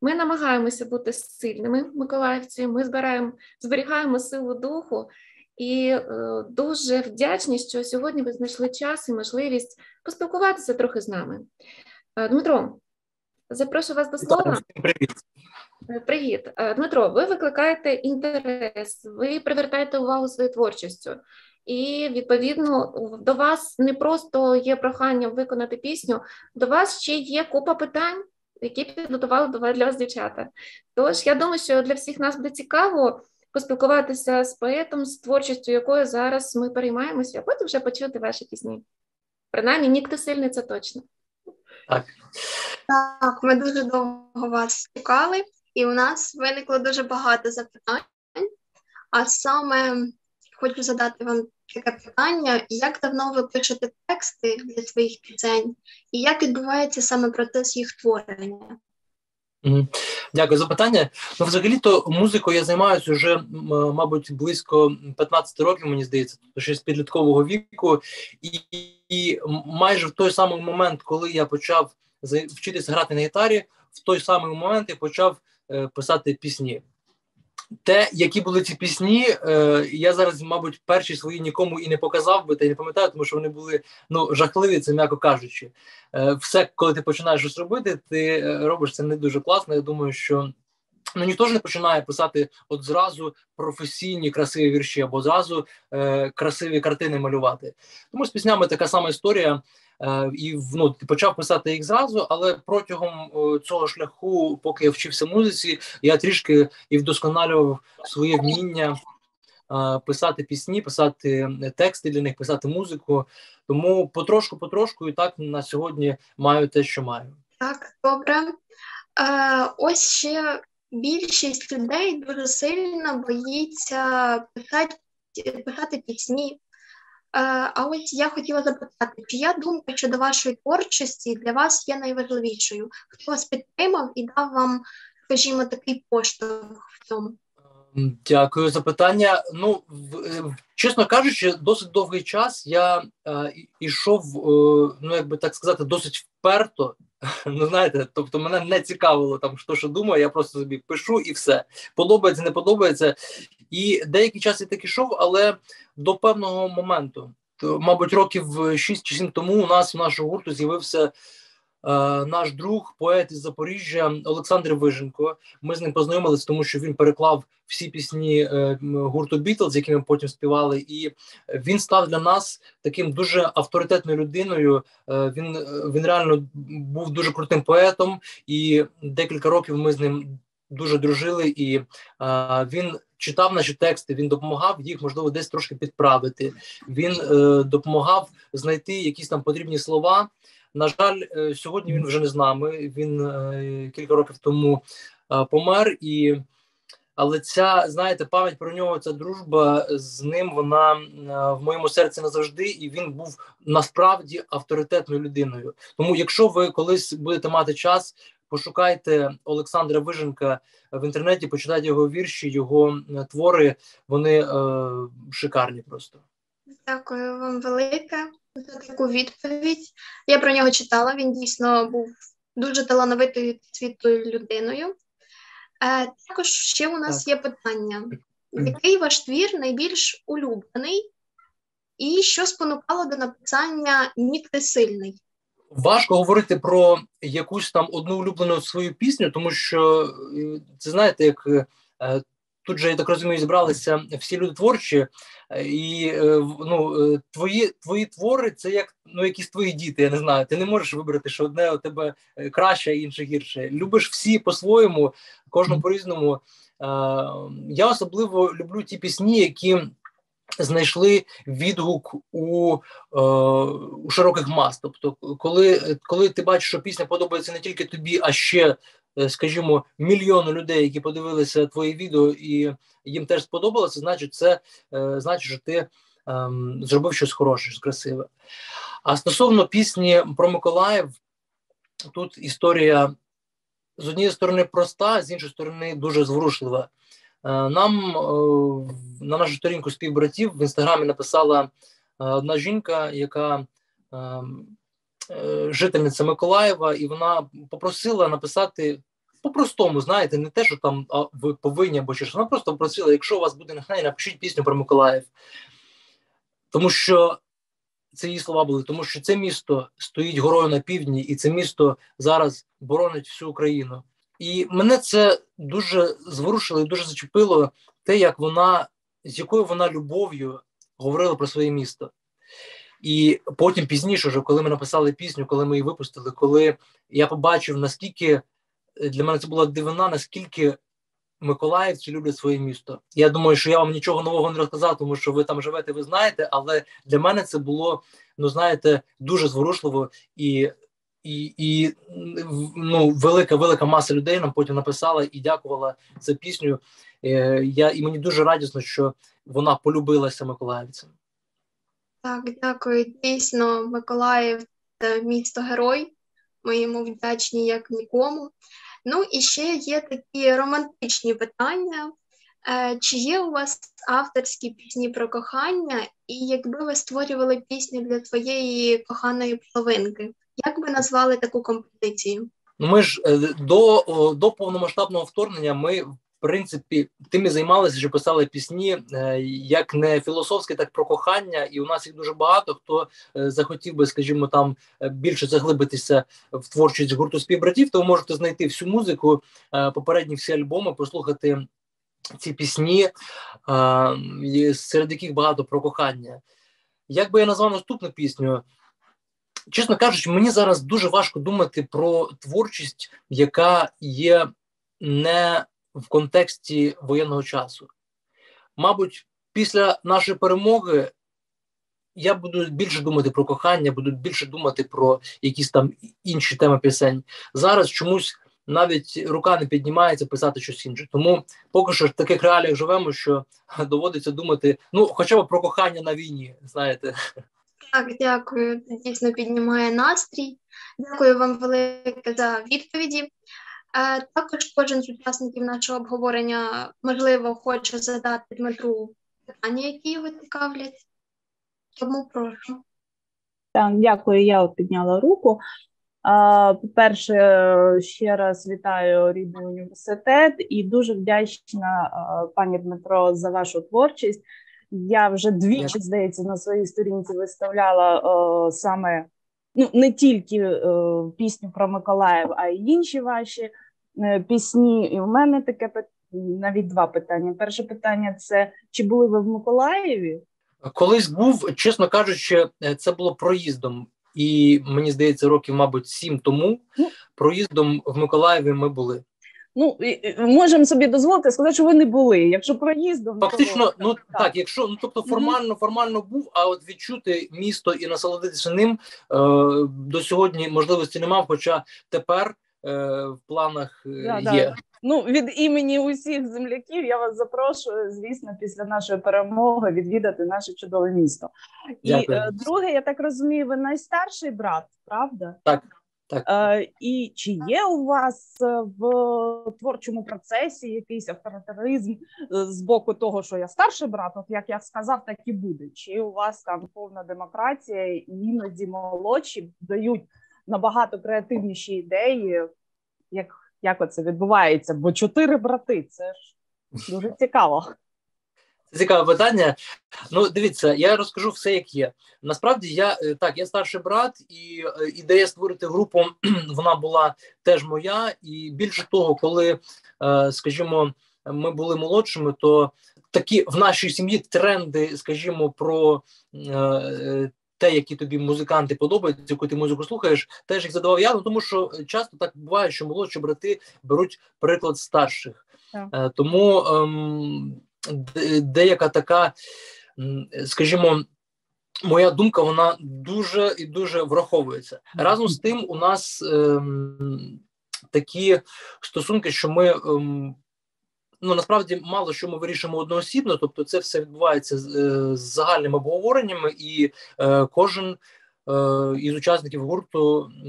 Ми намагаємося бути сильними миколаївці, ми збираємо, зберігаємо силу духу і е, дуже вдячні, що сьогодні ви знайшли час і можливість поспілкуватися трохи з нами. Е, Дмитро, запрошую вас до слова. Привіт. Е, привіт, е, Дмитро. Ви викликаєте інтерес, ви привертаєте увагу своєю творчістю. І відповідно до вас не просто є прохання виконати пісню, до вас ще є купа питань, які підготували для вас дівчата. Тож я думаю, що для всіх нас буде цікаво поспілкуватися з поетом, з творчістю якої зараз ми переймаємося, а потім вже почути ваші пісні. Принаймні, ніхто сильний, це точно.
Так.
Так, ми дуже довго вас чекали, і у нас виникло дуже багато запитань. А саме хочу задати вам таке питання: як давно ви пишете тексти для своїх пісень, і як відбувається саме процес їх творення?
Дякую за питання. Ну, взагалі-то музикою я займаюся вже, мабуть, близько 15 років, мені здається, тобто ще з підліткового віку, і, і майже в той самий момент, коли я почав вчитися грати на гітарі, в той самий момент я почав е, писати пісні. Те, які були ці пісні, е, я зараз, мабуть, перші свої нікому і не показав би, та й не пам'ятаю, тому що вони були ну жахливі, це м'яко кажучи. Е, все, коли ти починаєш щось робити, ти е, робиш це не дуже класно. Я думаю, що ну ніхто ж не починає писати от зразу професійні красиві вірші або зразу е, красиві картини малювати. Тому з піснями така сама історія. Е, і ну, почав писати їх зразу, але протягом цього шляху, поки я вчився музиці, я трішки і вдосконалював своє вміння е, писати пісні, писати тексти для них, писати музику. Тому потрошку, потрошку, і так на сьогодні маю те, що маю.
Так, добре. Е, Ось ще більшість людей дуже сильно боїться писати, писати пісні. Е, а ось я хотіла запитати, чия думка щодо вашої творчості для вас є найважливішою? Хто вас підтримав і дав вам, скажімо, такий поштовх в цьому?
Дякую за питання. Ну, е, чесно кажучи, досить довгий час я ішов, е, ну як би так сказати, досить вперто. Ну, знаєте, тобто мене не цікавило там, що що думаю, я просто собі пишу і все. Подобається, не подобається. І деякий час я так ішов, але до певного моменту, то, мабуть, років 6 чи 7 тому у нас в нашого гурту з'явився. Е, наш друг, поет із Запоріжжя Олександр Виженко. Ми з ним познайомилися, тому що він переклав всі пісні е, гурту Бітлз, які ми потім співали, і він став для нас таким дуже авторитетною людиною. Е, він він реально був дуже крутим поетом, і декілька років ми з ним дуже дружили. І він читав наші тексти. Він допомагав їх, можливо, десь трошки підправити. Він допомагав знайти якісь там потрібні слова. На жаль, е, сьогодні він вже не з нами. Він е, кілька років тому е, помер, і але ця знаєте, пам'ять про нього, ця дружба з ним. Вона в моєму серці назавжди, і він був насправді авторитетною людиною. Тому, якщо ви колись будете мати час, пошукайте Олександра Виженка в інтернеті, почитайте його вірші, його твори. Вони е, шикарні просто.
Дякую вам велике за таку відповідь. Я про нього читала. Він дійсно був дуже талановитою світлою людиною. Е, Також ще у нас так. є питання: який ваш твір найбільш улюблений, і що спонукало до написання Ніти сильний?
Важко говорити про якусь там одну улюблену свою пісню, тому що е, це знаєте, як е, Тут же я так розумію, зібралися всі люди творчі, е, і е, ну, е, твої твої твори це як ну, якісь твої діти. Я не знаю. Ти не можеш вибрати, що одне у тебе краще, а інше гірше. Любиш всі по-своєму, кожному по-різному. Я особливо люблю ті пісні, які. Знайшли відгук у е, у широких мас. Тобто, коли коли ти бачиш, що пісня подобається не тільки тобі, а ще скажімо, мільйону людей, які подивилися твої відео, і їм теж сподобалося, значить, це е, значить, що ти ем, зробив щось хороше, щось красиве. А стосовно пісні про Миколаїв, тут історія з однієї сторони проста, з іншої сторони, дуже зворушлива. Е, нам на нашу сторінку співбратів в інстаграмі написала одна жінка, яка ем, Е, жительниця Миколаєва, і вона попросила написати по-простому, знаєте, не те, що там а, ви повинні або що вона просто попросила, якщо у вас буде натхнення, напишіть пісню про Миколаїв. Тому що це її слова були, тому що це місто стоїть горою на півдні, і це місто зараз боронить всю Україну. І мене це дуже зворушило і дуже зачепило те, як вона, з якою вона любов'ю говорили про своє місто. І потім пізніше, вже коли ми написали пісню, коли ми її випустили, коли я побачив, наскільки для мене це була дивина, наскільки миколаївці люблять своє місто. Я думаю, що я вам нічого нового не розказав, тому що ви там живете, ви знаєте, але для мене це було, ну знаєте, дуже зворушливо і. І і ну, велика велика маса людей нам потім написала і дякувала за пісню. Е, я і мені дуже радісно, що вона полюбилася миколаївцям.
Так, дякую. Дійсно, Миколаїв це місто герой. Ми йому вдячні як нікому. Ну і ще є такі романтичні питання. Е, чи є у вас авторські пісні про кохання, і якби ви створювали пісню для своєї коханої половинки, як би назвали таку композицію?
Ну, ми ж е, до до повномасштабного вторгнення ми принципі тим і займалися, що писали пісні е, як не філософські, так про кохання, і у нас їх дуже багато. Хто е, захотів би, скажімо, там е, більше заглибитися в творчість гурту співбратів, то ви можете знайти всю музику, попередні всі альбоми, послухати ці пісні, серед яких багато про кохання. Як би я назвав наступну пісню? Чесно кажучи, мені зараз дуже важко думати про творчість, яка є не в контексті воєнного часу. Мабуть, після нашої перемоги я буду більше думати про кохання, буду більше думати про якісь там інші теми пісень. Зараз чомусь навіть рука не піднімається писати щось інше. Тому поки що в таких реаліях живемо, що доводиться думати, ну, хоча б про кохання на війні, знаєте.
Так, дякую. Дійсно піднімає настрій. Дякую вам велике за відповіді. Е, також кожен з учасників нашого обговорення, можливо, хоче задати Дмитру питання, які його цікавлять. Тому прошу.
Так, дякую, я от підняла руку. По-перше, ще раз вітаю рідний університет і дуже вдячна пані Дмитро за вашу творчість. Я вже двічі, здається, на своїй сторінці виставляла о, саме ну не тільки о, пісню про Миколаїв, а й інші ваші пісні. І в мене таке навіть два питання. Перше питання це чи були ви в Миколаєві?
Колись був, чесно кажучи, е, це було проїздом. І мені здається, років, мабуть, сім тому ну, проїздом в Миколаєві ми були.
Ну можемо собі дозволити сказати, що ви не були. Якщо проїздом
фактично, ну так. так, якщо ну тобто формально формально був, а от відчути місто і насолодитися ним е, до сьогодні можливості не мав. Хоча тепер Е, в планах е, да, є. Да.
Ну від імені усіх земляків я вас запрошую, звісно, після нашої перемоги відвідати наше чудове місто. І е, друге, я так розумію, ви найстарший брат, правда?
Так. Так.
Е, І чи є у вас в творчому процесі якийсь авторитаризм з боку того, що я старший брат, от як я сказав, так і буде. Чи у вас там повна демократія, і іноді молодші дають набагато креативніші ідеї, як як це відбувається, бо чотири брати це ж дуже цікаво.
Це цікаве питання. Ну, дивіться, я розкажу все, як є. Насправді, я е, так, я старший брат, і е, ідея створити групу вона була теж моя. І більше того, коли, е, скажімо, ми були молодшими, то такі в нашій сім'ї тренди, скажімо, про те, які тобі музиканти подобаються, яку ти музику слухаєш, теж їх задавав я. Ну тому що часто так буває, що молодші брати беруть приклад старших, yeah. тому ем, деяка така, скажімо. Моя думка, вона дуже і дуже враховується. Разом з тим, у нас ем, такі стосунки, що ми ем, ну насправді мало що ми вирішуємо одноосібно, тобто це все відбувається з, е, з загальними обговореннями, і е, кожен е, із учасників гурту е,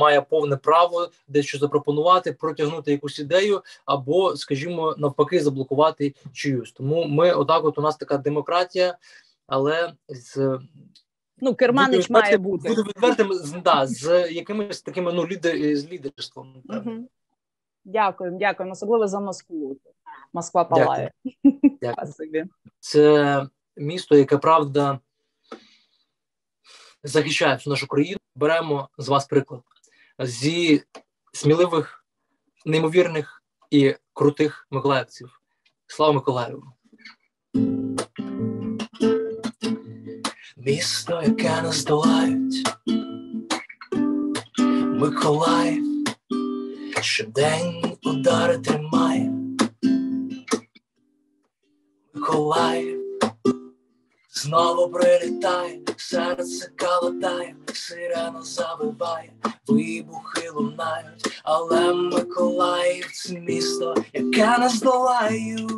має повне право дещо запропонувати, протягнути якусь ідею, або, скажімо, навпаки, заблокувати чиюсь. Тому ми отак, от у нас така демократія, але з.
Ну, керманич має бути
Буду відвертим да, з якимись такими ну лідер з лідерством. Угу.
Дякуємо, дякуємо, особливо за Москву. Москва палає.
Дякую. Це місто, яке правда захищає всю нашу країну. Беремо з вас приклад зі сміливих, неймовірних і крутих миколаївців. Слава Миколаєву! місто, яке не здолають. Миколаїв щодень удари тримає. Миколаїв знову прилітає, серце калатає, сирена завиває, вибухи лунають, але Миколаїв це місто, яке не здолають.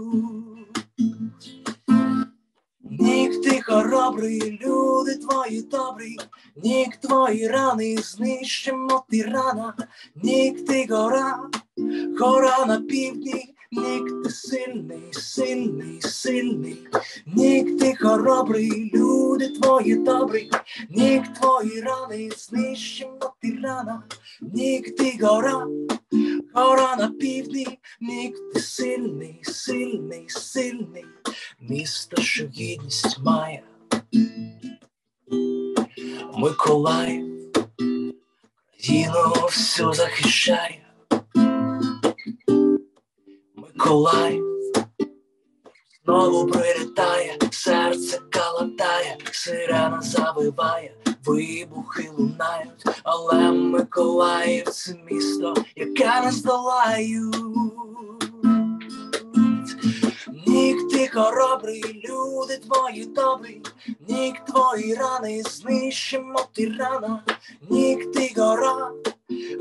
Нік ти хоробрий, люди твої добрі, нік твої рани знищимо тирана, нік ти гора, гора на півдні, нік ти сильний, сильний, сильний, нік ти хоробрий, люди твої добрі, нік твої рани знищимо тирана, нік ти гора, Гора на півдні, нік ти сильний, сильний, сильний місто, що гідність має. Миколаїв країну всю захищає. Миколаїв знову прилітає, серце сирена завиває, вибухи лунають, але Миколаїв це місто, яке не здолають. Ти хоробрий, люди твої добрі, нік твої рани знищимо тирана, нік ти гора,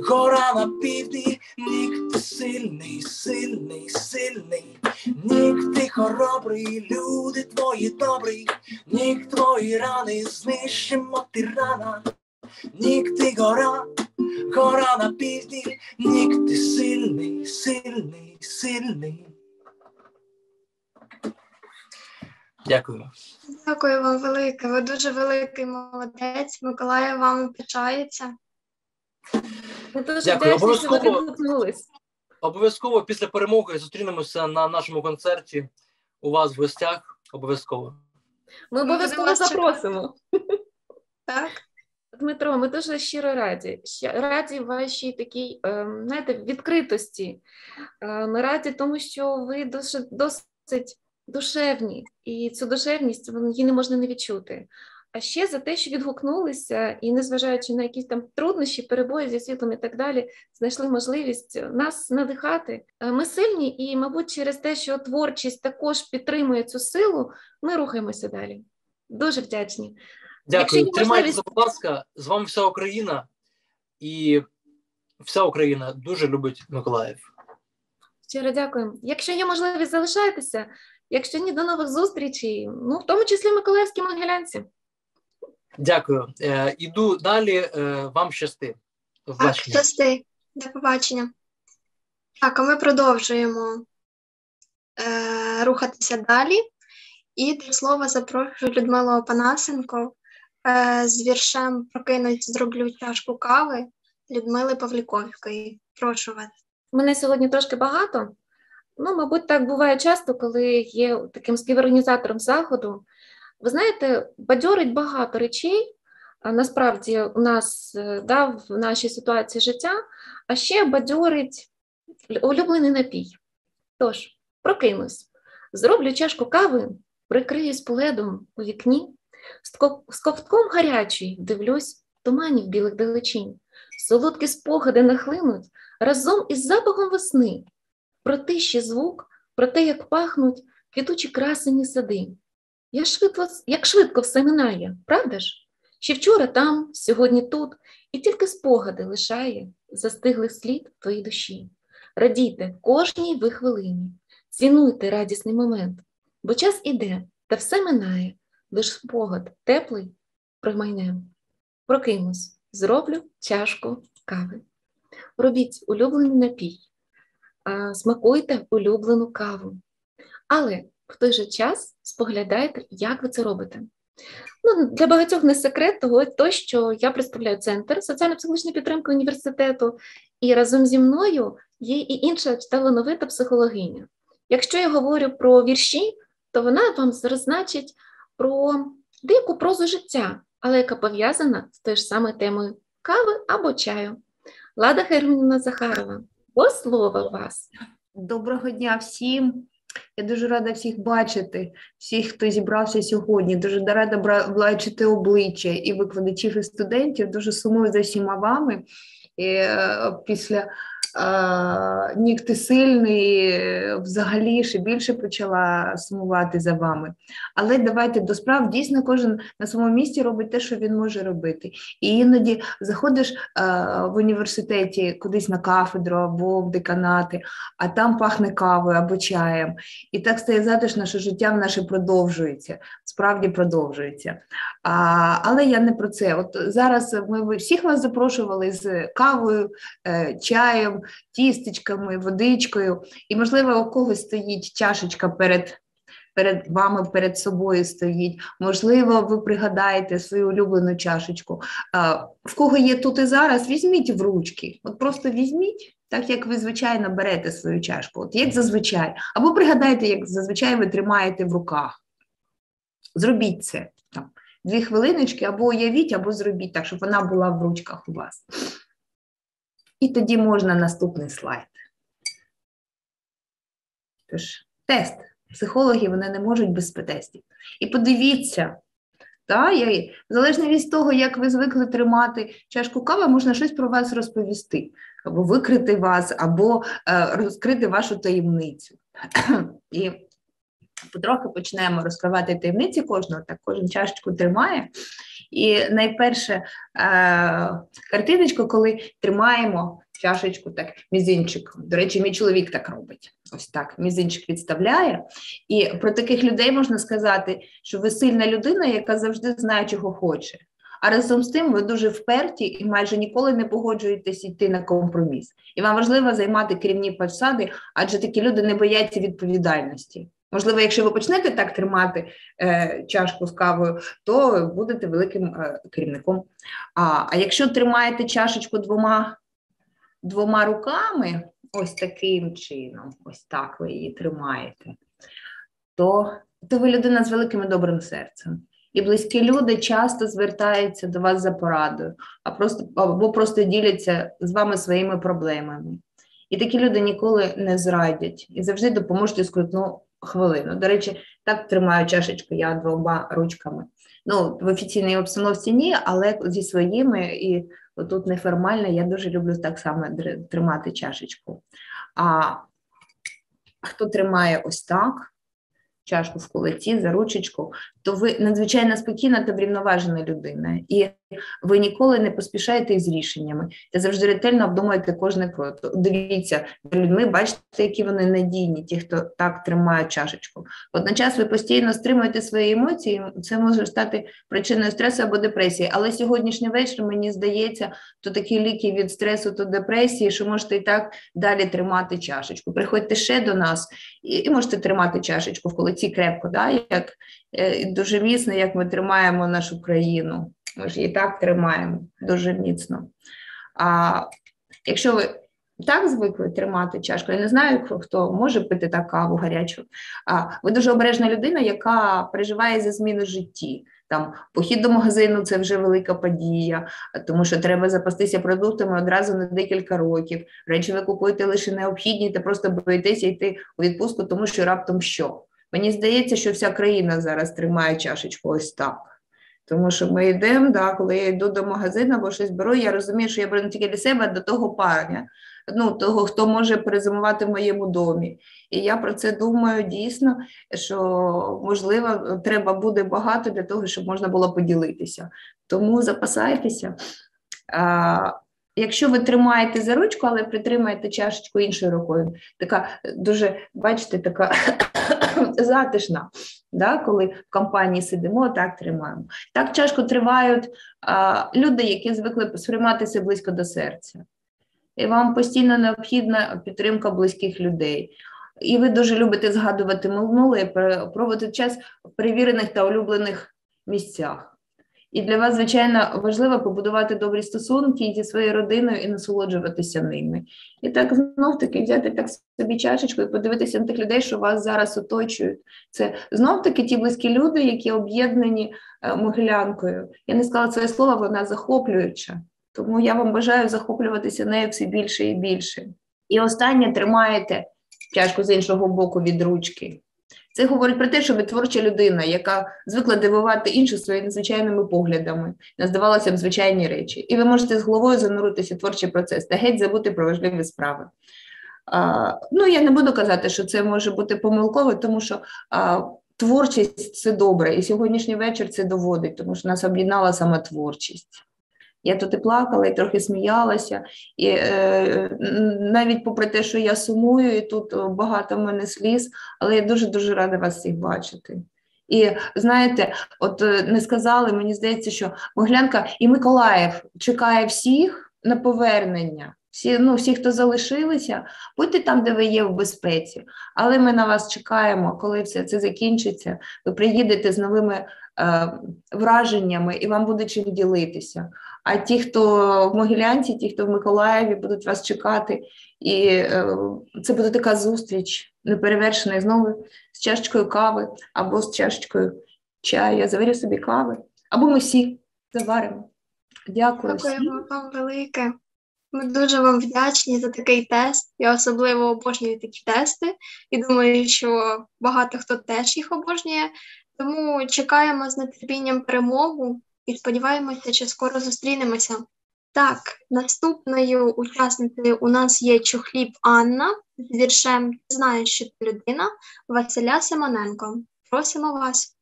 гора на півдні, нік ти сильний, сильний, сильний, нік ти хоробрий, люди твої добрі, нік твої рани знищимо тирана, нік ти гора, гора на півдні, нік ти сильний, сильний, сильний. Дякую.
Дякую вам велике. Ви дуже великий молодець. Миколаїв вам пишається.
Ми дуже
Дякую.
вдячні, що ви
Обов'язково.
відгукнулись.
Обов'язково після перемоги зустрінемося на нашому концерті у вас в гостях. Обов'язково.
Ми обов'язково
вас
запросимо.
Так.
Дмитро, ми дуже щиро раді. Ща- Раді вашій такій, ем, знаєте, відкритості. Е, Ми раді тому, що ви дуже досить душевні, і цю душевність її не можна не відчути. А ще за те, що відгукнулися, і незважаючи на якісь там труднощі, перебої зі світлом і так далі, знайшли можливість нас надихати. Е, Ми сильні, і, мабуть, через те, що творчість також підтримує цю силу, ми рухаємося далі. Дуже вдячні.
Дякую.
є
Тримайтеся, будь ласка. З вами вся Україна, і вся Україна дуже любить Миколаїв.
Щиро дякую. Якщо є можливість, залишайтеся. Якщо ні, до нових зустрічей. Ну, в тому числі Миколаївській Могилянці.
Дякую. Е, іду далі. Е, вам щасти.
Так, щасти. До побачення. Так, а ми продовжуємо е, рухатися далі. І до слова запрошую Людмилу Опанасенко е, з віршем Прокинусь, зроблю чашку кави Людмили Павліковської. Прошу вас.
Мене сьогодні трошки багато. Ну, мабуть, так буває часто, коли є таким співорганізатором заходу. Ви знаєте, бадьорить багато речей. Насправді у нас е, да, в нашій ситуації життя, а ще бадьорить улюблений напій. Тож, прокинусь, зроблю чашку кави, прикриюсь пледом у вікні, з ковтком гарячий дивлюсь туманів білих далечінь. Солодкі спогади нахлинуть разом із запахом весни, про тиші звук, про те, як пахнуть квітучі красені сади. Я швидко, як швидко все минає, правда ж? Ще вчора там, сьогодні тут, і тільки спогади лишає застиглий слід твоїй душі. Радійте кожній ви хвилині, цінуйте радісний момент, бо час іде, та все минає, лиш спогад теплий промайне. Прокинусь, зроблю чашку кави. Робіть улюблений напій, смакуйте улюблену каву. Але в той же час споглядайте, як ви це робите. Ну, для багатьох не секрет того, то, що я представляю центр соціально-психологічної підтримки університету, і разом зі мною є і інша талановита психологиня. Якщо я говорю про вірші, то вона вам роззначить про деяку прозу життя, але яка пов'язана з тою ж самою темою кави або чаю. Лада Германівна Захарова, до слова вас.
Доброго дня всім. Я дуже рада всіх бачити, всіх, хто зібрався сьогодні. Дуже рада бачити обличчя і викладачів, і студентів. Дуже сумую за всіма вами. І, е, Після Нік, сильний, взагалі ще більше почала сумувати за вами. Але давайте до справ дійсно кожен на своєму місці робить те, що він може робити. І іноді заходиш в університеті кудись на кафедру або в деканати, а там пахне кавою або чаєм. І так стає затишно, що життя в наше продовжується, справді продовжується. А, Але я не про це. От зараз ми всіх вас запрошували з кавою, е, чаєм тістечками, водичкою, і, можливо, у когось стоїть чашечка перед. Перед вами, перед собою стоїть, можливо, ви пригадаєте свою улюблену чашечку. В кого є тут і зараз, візьміть в ручки. От просто візьміть, так як ви звичайно берете свою чашку, от як зазвичай. Або пригадайте, як зазвичай ви тримаєте в руках. Зробіть це там, дві хвилиночки, або уявіть, або зробіть так, щоб вона була в ручках у вас. І тоді можна наступний слайд. Тож, тест. Психологи вони не можуть без тестів. І подивіться, та, я, залежно від того, як ви звикли тримати чашку кави, можна щось про вас розповісти, або викрити вас, або е, розкрити вашу таємницю. І потрохи почнемо розкривати таємниці кожного, так кожен чашечку тримає. І найперше е, картиночку, коли тримаємо чашечку, так мізинчик. До речі, мій чоловік так робить. Ось так, мізинчик відставляє. І про таких людей можна сказати, що ви сильна людина, яка завжди знає, чого хоче. А разом з тим ви дуже вперті і майже ніколи не погоджуєтесь йти на компроміс. І вам важливо займати керівні посади, адже такі люди не бояться відповідальності. Можливо, якщо ви почнете так тримати е, чашку з кавою, то будете великим е, керівником. А а якщо тримаєте чашечку двома двома руками, ось таким чином, ось так ви її тримаєте, то, то ви людина з великим і добрим серцем. І близькі люди часто звертаються до вас за порадою, а просто, або просто діляться з вами своїми проблемами. І такі люди ніколи не зрадять і завжди допоможуть скрутну хвилину. До речі, так тримаю чашечку я двома ручками. Ну, в офіційній обстановці ні, але зі своїми і тут неформально я дуже люблю так само тримати чашечку. А хто тримає ось так, чашку в кулаці, за ручечку, то ви надзвичайно спокійна та врівноважена людина, і ви ніколи не поспішаєте із рішеннями. Та завжди ретельно обдумуєте кожне крок. Дивіться людьми, бачите, які вони надійні, ті, хто так тримає чашечку. Водночас ви постійно стримуєте свої емоції, це може стати причиною стресу або депресії. Але сьогоднішній вечір, мені здається, то такі ліки від стресу та депресії, що можете і так далі тримати чашечку. Приходьте ще до нас і, можете тримати чашечку в кулаці крепко, да, як е, дуже міцно, як ми тримаємо нашу країну. Ми ж її так тримаємо дуже міцно. А якщо ви так звикли тримати чашку, я не знаю, хто може пити так каву гарячу, а ви дуже обережна людина, яка переживає за зміни в житті. Там похід до магазину це вже велика подія, тому що треба запастися продуктами одразу на декілька років. Речі ви купуєте лише необхідні, та просто боїтеся йти у відпустку, тому що раптом що. Мені здається, що вся країна зараз тримає чашечку ось так. Тому що ми йдемо, да, коли я йду до магазину або щось беру, я розумію, що я беру не тільки для себе, а до того парня, ну, того, хто може перезимувати в моєму домі. І я про це думаю дійсно, що можливо треба буде багато для того, щоб можна було поділитися. Тому запасайтеся. А, Якщо ви тримаєте за ручку, але притримаєте чашечку іншою рукою, така дуже, бачите, така затишна, да, коли в компанії сидимо, так тримаємо. Так чашку тривають а, люди, які звикли сприйматися близько до серця. І вам постійно необхідна підтримка близьких людей. І ви дуже любите згадувати минуле і проводити час в перевірених та улюблених місцях. І для вас, звичайно, важливо побудувати добрі стосунки зі своєю родиною і насолоджуватися ними. І так знов таки взяти так собі чашечку і подивитися на тих людей, що вас зараз оточують. Це знов таки ті близькі люди, які об'єднані е, могилянкою. Я не сказала своє слово, вона захоплююча. Тому я вам бажаю захоплюватися нею все більше і більше. І останнє тримаєте чашку з іншого боку від ручки. Це говорить про те, що ви творча людина, яка звикла дивувати інших своїми звичайними поглядами, здавалося б, звичайні речі. І ви можете з головою зануритися в творчий процес та геть забути про важливі справи. А, ну, я не буду казати, що це може бути помилково, тому що а, творчість це добре, і сьогоднішній вечір це доводить, тому що нас об'єднала саме творчість. Я тут і плакала, і трохи сміялася, і е, навіть попри те, що я сумую, і тут багато в мене сліз, але я дуже дуже рада вас всіх бачити. І знаєте, от е, не сказали, мені здається, що Моглянка і Миколаїв чекає всіх на повернення. Всі, ну, всі, хто залишилися, будьте там, де ви є в безпеці. Але ми на вас чекаємо, коли все це закінчиться. Ви приїдете з новими е, враженнями і вам буде чим ділитися. А ті, хто в Могилянці, ті, хто в Миколаєві, будуть вас чекати. І е, це буде така зустріч неперевершена знову з чашечкою кави або з чашечкою чаю. Я заварю собі кави, або ми всі заваримо. Дякую.
Дякуємо вам велике. Ми дуже вам вдячні за такий тест. Я особливо обожнюю такі тести і думаю, що багато хто теж їх обожнює. Тому чекаємо з нетерпінням перемогу і сподіваємося, що скоро зустрінемося. Так, наступною учасницею у нас є Чухліб Анна з віршем Знаю, що ти людина Василя Симоненко. Просимо вас.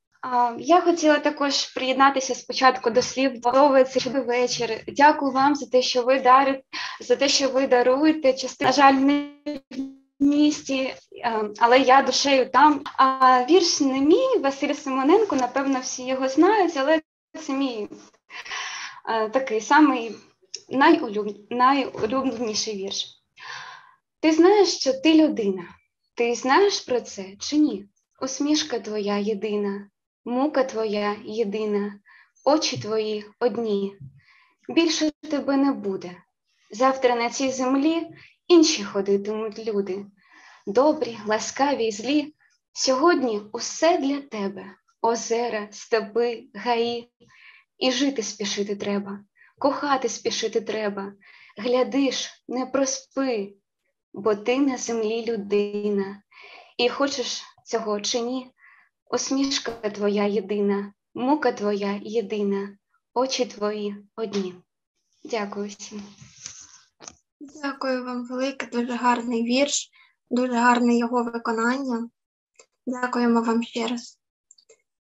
Я хотіла також приєднатися спочатку до слів чудовий вечір. Дякую вам за те, що ви дарите, за те, що ви даруєте. Частину, на жаль, не в місті, але я душею там. А вірш не мій Василь Симоненко, напевно, всі його знають, але це мій такий самий найулюб... найулюбленіший вірш. Ти знаєш, що ти людина. Ти знаєш про це чи ні? Усмішка твоя єдина мука твоя єдина, очі твої одні, більше тебе не буде. Завтра на цій землі інші ходитимуть люди. Добрі, ласкаві й злі. Сьогодні усе для тебе, озера, степи, гаї. І жити спішити треба, кохати спішити треба. Глядиш, не проспи, бо ти на землі людина, і хочеш цього чи ні, Усмішка твоя єдина, мука твоя єдина, очі твої одні. Дякую всім.
Дякую вам велике, дуже гарний вірш, дуже гарне його виконання. Дякуємо вам ще раз.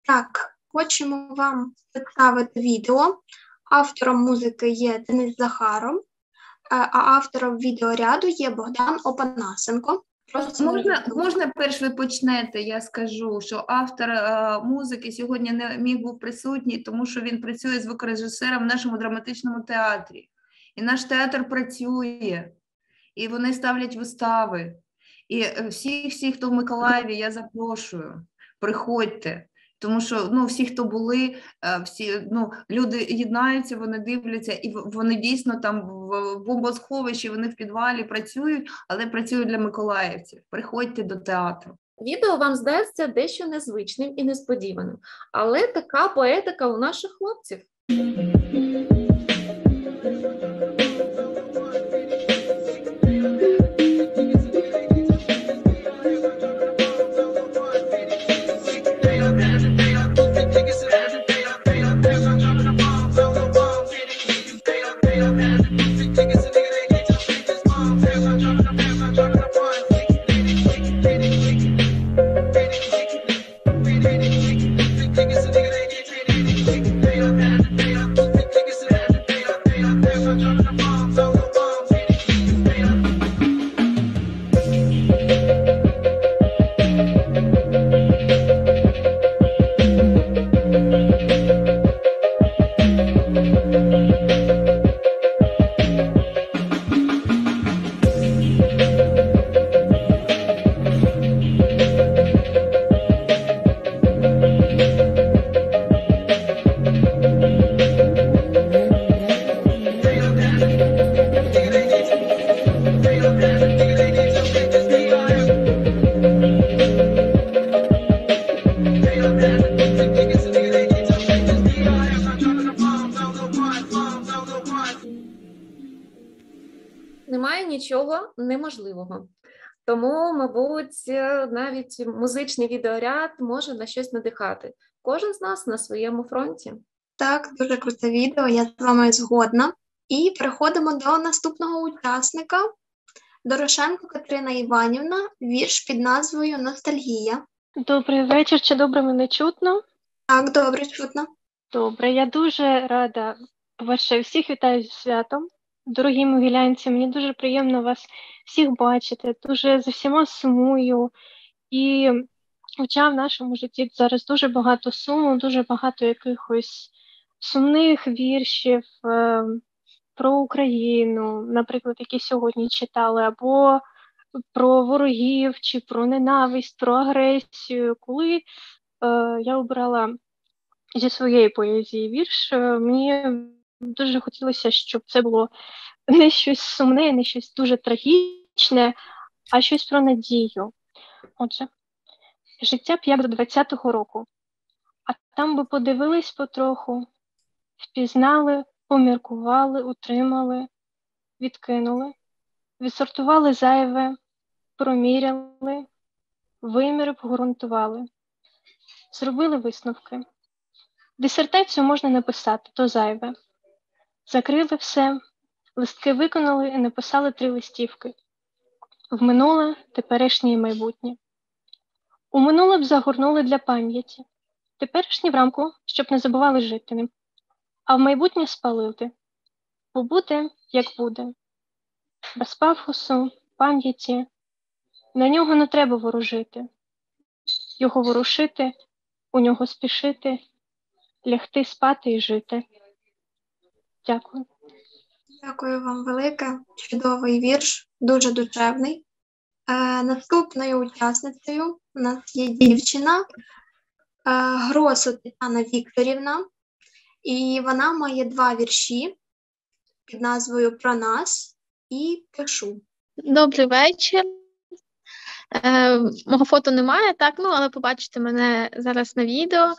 Так, хочемо вам представити відео. Автором музики є Денис Захаров, а автором відеоряду є Богдан Опанасенко.
Можна, можна перш ви почнете, я скажу, що автор е, музики сьогодні не міг був присутній, тому що він працює звукорежисером в нашому драматичному театрі. І наш театр працює, і вони ставлять вистави. І всі, всі, хто в Миколаєві, я запрошую, приходьте. Тому що ну, всі, хто були, е, всі ну, люди єднаються, вони дивляться, і вони дійсно там в бомбосховищі, вони в підвалі працюють, але працюють для миколаївців. Приходьте до театру.
Відео вам здасться дещо незвичним і несподіваним, але така поетика у наших хлопців. Навіть музичний відеоряд може на щось надихати. Кожен з нас на своєму фронті.
Так, дуже круте відео, я з вами згодна. І переходимо до наступного учасника. Дорошенко Катерина Іванівна, вірш під назвою Ностальгія.
Добрий вечір, чи добре мене чутно?
Так, добре чутно.
Добре, я дуже рада. По-перше, всіх вітаю зі святом. Дорогі могилянці, мені дуже приємно вас всіх бачити. Дуже за всіма сумую. І хоча в нашому житті зараз дуже багато суму, дуже багато якихось сумних віршів е, про Україну, наприклад, які сьогодні читали, або про ворогів, чи про ненависть, про агресію. Коли е, я обрала зі своєї поезії вірш, е, мені дуже хотілося, щоб це було не щось сумне, не щось дуже трагічне, а щось про надію. Отже, життя б як до 20-го року, а там би подивились потроху, впізнали, поміркували, утримали, відкинули, відсортували зайве, проміряли, виміри обґрунтували, зробили висновки. Дисертацію можна написати, то зайве. Закрили все, листки виконали і написали три листівки в минуле, теперішнє і майбутнє. У минуле б загорнули для пам'яті, теперішнє в рамку, щоб не забували жити ним, а в майбутнє спалити, бо буде, як буде, без пафосу, пам'яті, на нього не треба ворожити, його ворушити, у нього спішити, лягти спати і жити. Дякую.
Дякую вам велике. Чудовий вірш, дуже душевний. Е, наступною учасницею у нас є дівчина е, Гросу Тетяна Вікторівна, і вона має два вірші під назвою Про нас і пишу.
Добрий вечір. Е, мого фото немає, так, ну, але побачите мене зараз на відео.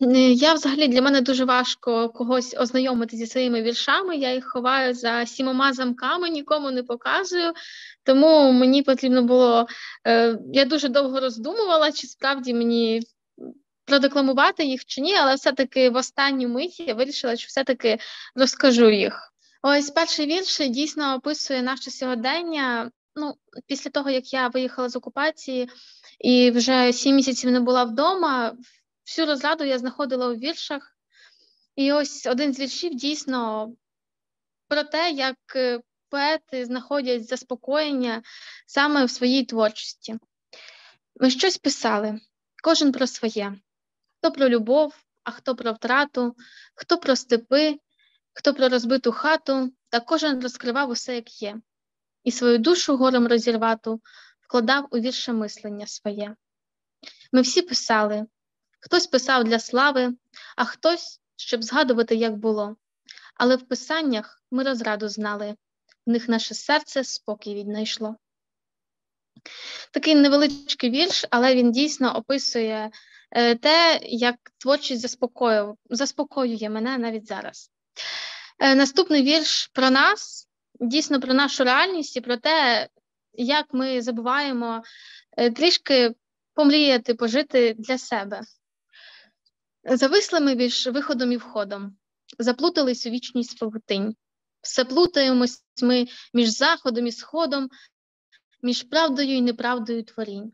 Е, Я взагалі для мене дуже важко когось ознайомити зі своїми віршами. Я їх ховаю за сімома замками, нікому не показую. Тому мені потрібно було. Е, я дуже довго роздумувала, чи справді мені продекламувати їх чи ні, але все-таки в останню мить я вирішила, що все-таки розкажу їх. Ось перший вірш дійсно описує наше сьогодення. Ну, після того, як я виїхала з окупації і вже сім місяців не була вдома, всю розраду я знаходила у віршах. І ось один з віршів дійсно про те, як е, поети знаходять заспокоєння саме в своїй творчості. Ми щось писали, кожен про своє, хто про любов, а хто про втрату, хто про степи, хто про розбиту хату, та кожен розкривав усе, як є, і свою душу горем розірвату вкладав у вірше мислення своє. Ми всі писали, хтось писав для слави, а хтось, щоб згадувати, як було. Але в писаннях ми розраду знали, в них наше серце спокій віднайшло. Такий невеличкий вірш, але він дійсно описує е, те, як творчість заспокоює, заспокоює мене навіть зараз. Е, наступний вірш про нас, дійсно про нашу реальність і про те, як ми забуваємо е, трішки помріяти, пожити для себе. Зависли ми між виходом і входом, заплутались у вічність павутинь. Все плутаємось ми між заходом і сходом, між правдою і неправдою творінь.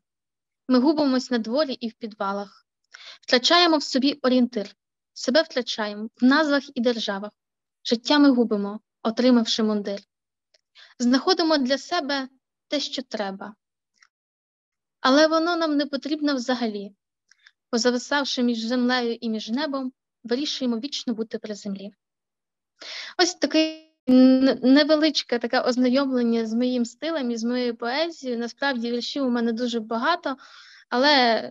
Ми губимось на дворі і в підвалах, втрачаємо в собі орієнтир, себе втрачаємо в назвах і державах, життя ми губимо, отримавши мундир. Знаходимо для себе те, що треба, але воно нам не потрібно взагалі. Позависавши між землею і між небом, вирішуємо вічно бути при землі. Ось таке невеличке таке ознайомлення з моїм стилем і з моєю поезією. Насправді віршів у мене дуже багато, але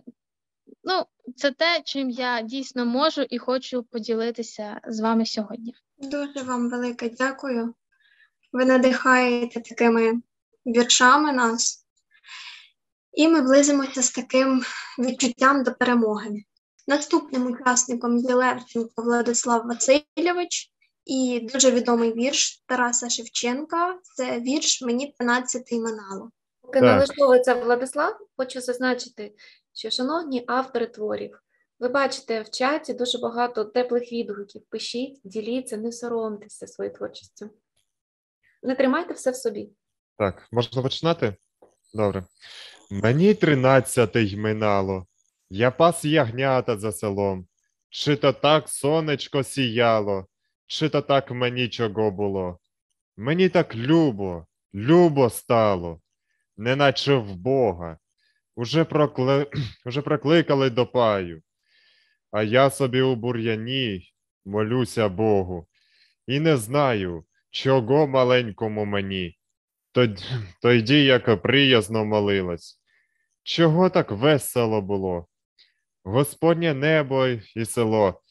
ну, це те, чим я дійсно можу і хочу поділитися з вами сьогодні.
Дуже вам велике дякую. Ви надихаєте такими віршами нас. І ми близимося з таким відчуттям до перемоги. Наступним учасником є Левченко Владислав Васильович і дуже відомий вірш Тараса Шевченка це вірш Мені 13 минало.
Поки
Так.
налаштовується Владислав, хочу зазначити, що, шановні автори творів, ви бачите в чаті дуже багато теплих відгуків. Пишіть, діліться, не соромтеся своєю творчістю. Не тримайте все в собі.
Так, можна починати? Добре. Мені тринадцятий минало. Я пас ягнята за селом. Чи то так сонечко сіяло, чи то так мені чого було. Мені так любо, любо стало, неначе в Бога. Уже, прокли... Уже прокликали до паю. А я собі у бур'яні молюся Богу. І не знаю, чого маленькому мені. Тод- Тоді як приязно молилась. Чого так весело було? Господнє небо і село,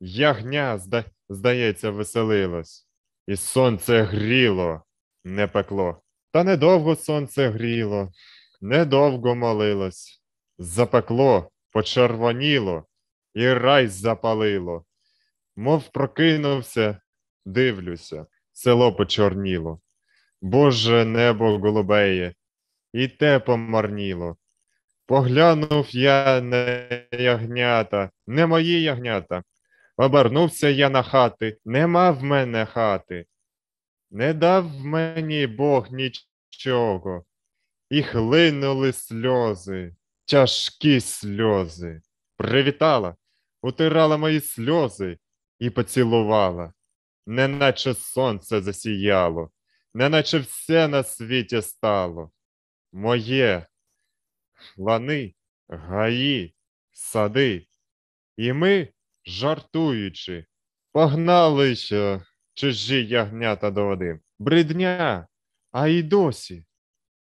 ягня, зда... здається, веселилось, і сонце гріло, не пекло. Та недовго сонце гріло, недовго молилось. Запекло, почервоніло, і рай запалило. Мов прокинувся, дивлюся, село почорніло. Боже небо голубеє, і те помарніло. Поглянув я на ягнята, не мої ягнята. Обернувся я на хати, нема в мене хати. Не дав мені Бог нічого, і хлинули сльози, тяжкі сльози. Привітала, утирала мої сльози і поцілувала, неначе сонце засіяло, неначе все на світі стало. Моє лани, гаї, сади. І ми, жартуючи, погналися чужі ягнята до води. Бридня, а й досі.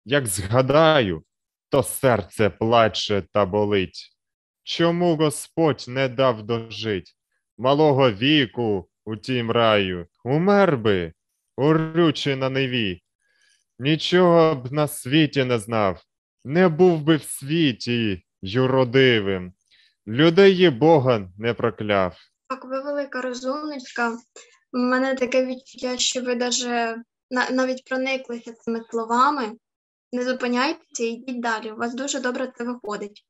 Як згадаю, то серце плаче та болить. Чому Господь не дав дожить малого віку у тім раю? Умер би, урючи на неві. Нічого б на світі не знав, не був би в світі юродивим, людей Бога не прокляв.
Так, ви велика розумничка. У мене таке відчуття, що ви даже на- навіть прониклися цими словами. Не зупиняйтеся і йдіть далі. У вас дуже добре це виходить.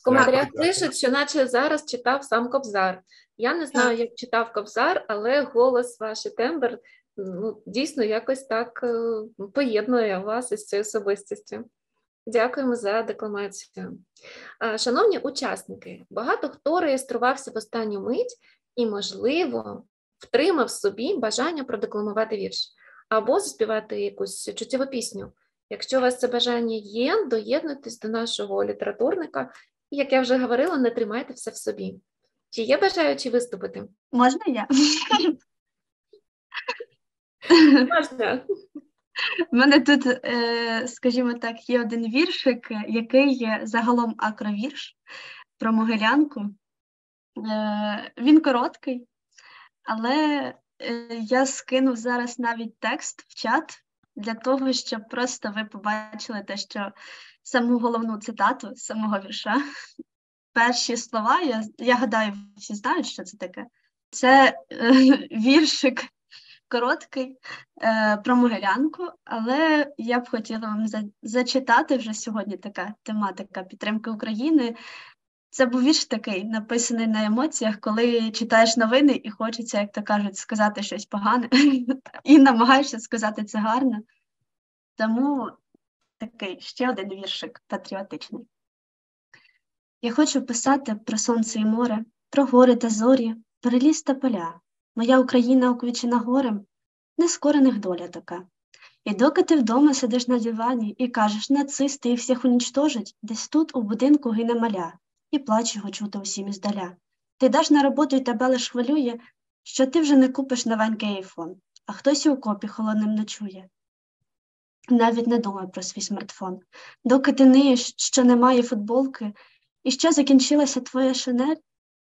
В коментарях пишуть, що наче зараз читав сам Кобзар. Я не знаю, як читав Кобзар, але голос ваш і тембр ну, дійсно якось так е, поєднує вас із цією особистістю. Дякуємо за декламацію. Шановні учасники, багато хто реєструвався в останню мить і, можливо, втримав в собі бажання продекламувати вірш або заспівати якусь чуттєву пісню. Якщо у вас це бажання є, доєднуйтесь до нашого літературника. І, як я вже говорила, не тримайте все в собі. Чи є бажаючі виступити?
Можна я?
Можна.
У мене тут, е, скажімо так, є один віршик, який є загалом акровірш про Могилянку. Е, Він короткий, але е, я скинув зараз навіть текст в чат для того, щоб просто ви побачили те, що саму головну цитату самого вірша. Перші слова, я, я гадаю, всі знають, що це таке. Це віршик короткий е, про Могилянку, але я б хотіла вам за, зачитати вже сьогодні така тематика підтримки України. Це був вірш такий, написаний на емоціях, коли читаєш новини і хочеться, як то кажуть, сказати щось погане, і намагаєшся сказати це гарно. Тому такий ще один віршик патріотичний. Я хочу писати про сонце і море, про гори та зорі, про ліс та поля. Моя Україна оквічена горем, нескорених доля така. І доки ти вдома сидиш на дивані і кажеш, нацисти і всіх унічтожать, десь тут у будинку гине маля, і плач його чути усім іздаля. Ти йдеш на роботу і тебе лиш хвилює, що ти вже не купиш новенький айфон, а хтось у окопі холодним ночує. Навіть не думай про свій смартфон. Доки ти ниєш, що немає футболки, і що закінчилася твоя шинель,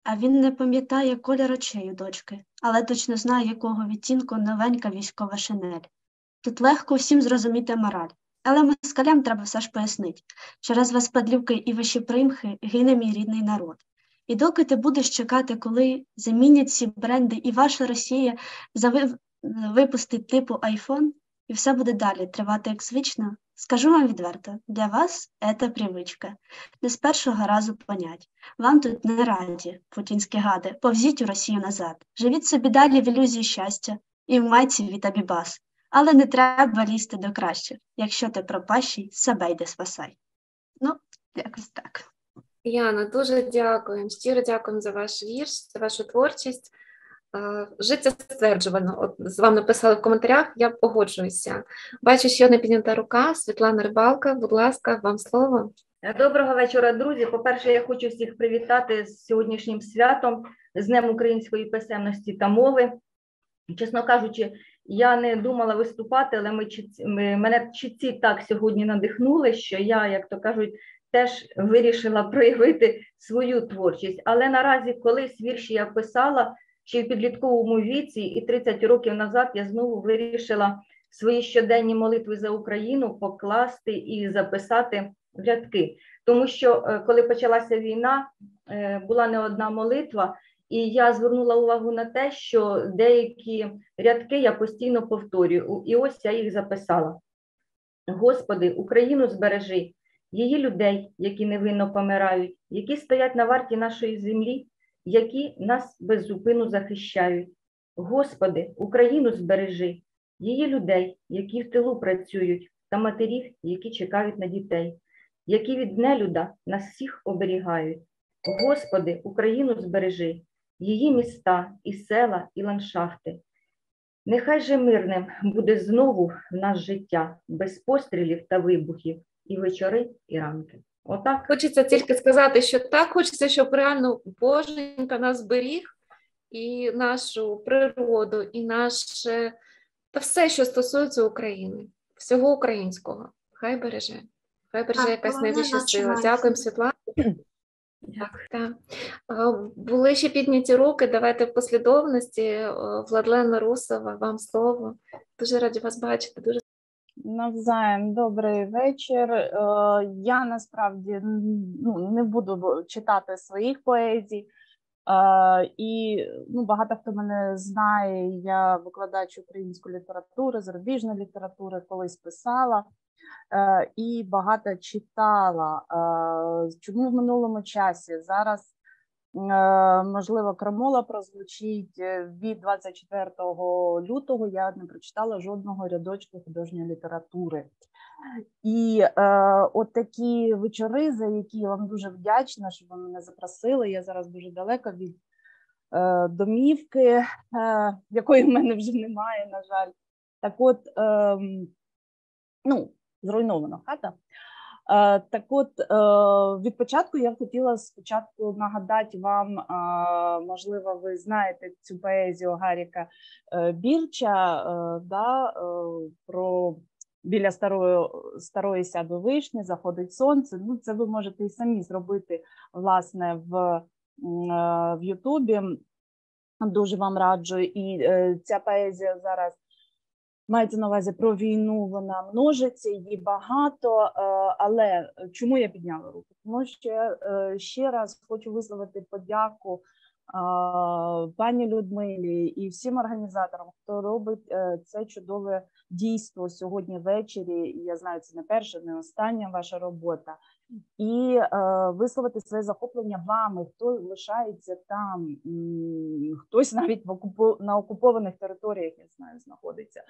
а він не пам'ятає колір очей у дочки, але точно знає, якого відтінку новенька військова шинель. Тут легко всім зрозуміти мораль, але москалям треба все ж пояснити. Через вас, падлюки і ваші примхи, гине мій рідний народ. І доки ти будеш чекати, коли замінять ці бренди, і ваша Росія зави... випустить типу айфон, і все буде далі тривати як звично, скажу вам відверто, для вас це привичка. Не з першого разу понять. Вам тут не раді, путінські гади, повзіть у Росію назад. Живіть собі далі в ілюзії щастя і в майці від Абібас. Але не треба лізти до краще. Якщо ти пропащий, себе йди спасай. Ну, якось так.
Яна, дуже дякуємо. Щиро дякуємо за ваш вірш, за вашу творчість. Е, Життя стверджувано. От з вами написали в коментарях, я погоджуюся. Бачу, ще одна піднята рука. Світлана Рибалка, будь ласка, вам слово.
Доброго вечора, друзі. По-перше, я хочу всіх привітати з сьогоднішнім святом, з Днем української писемності та мови. Чесно кажучи, я не думала виступати, але ми, ми мене чітці так сьогодні надихнули, що я, як то кажуть, теж вирішила проявити свою творчість. Але наразі колись вірші я писала ще в підлітковому віці, і 30 років назад я знову вирішила свої щоденні молитви за Україну покласти і записати в рядки. Тому що е, коли почалася війна, е, була не одна молитва, і я звернула увагу на те, що деякі рядки я постійно повторюю, і ось я їх записала. Господи, Україну збережи, її людей, які невинно помирають, які стоять на варті нашої землі, які нас без зупину захищають. Господи, Україну збережи, її людей, які в тилу працюють, та матерів, які чекають на дітей, які від нелюда нас всіх оберігають. Господи, Україну збережи, її міста і села, і ландшафти. Нехай же мирним буде знову в нас життя, без пострілів та вибухів, і вечори, і ранки. Отак.
Хочеться тільки сказати, що так хочеться, щоб реально Боженька нас беріг і нашу природу, і наше та все, що стосується України, всього українського. Хай береже. Хай береже
Так,
якась найвища сила. Дякуємо, Світлана. Так, так. Були ще підняті руки. Давайте в послідовності. Е, Владлена Русова, вам слово. Дуже раді вас бачити. Дуже
Навзаєм, добрий вечір. Е, Я насправді ну, не буду читати своїх поезій. Е, І ну, багато хто мене знає, я викладач української літератури, зарубіжної літератури, колись писала е, і багато читала. Чому в минулому часі? Зараз можливо, крамола прозвучить Е, від 24 лютого. Я не прочитала жодного рядочку художньої літератури. І е, от такі вечори, за які я вам дуже вдячна, що ви мене запросили. Я зараз дуже далеко від е, домівки, е, якої в мене вже немає, на жаль. Так от, ем, ну, зруйнована хата. Е, Так от, е, від початку я хотіла спочатку нагадати вам, е, можливо, ви знаєте цю поезію Гаріка Бірча да, про біля старої, старої сяду вишні, заходить сонце. Ну, це ви можете і самі зробити, власне, в, в Ютубі. Дуже вам раджу. І ця поезія зараз Мається на увазі про війну, вона множиться, її багато. е, Але чому я підняла руку? Тому що е, ще раз хочу висловити подяку е, пані Людмилі і всім організаторам, хто робить це чудове дійство сьогодні ввечері. Я знаю, це не перша, не остання ваша робота. І е, висловити своє захоплення вами, хто лишається там, хтось навіть в окупо, на окупованих територіях, я знаю, знаходиться е,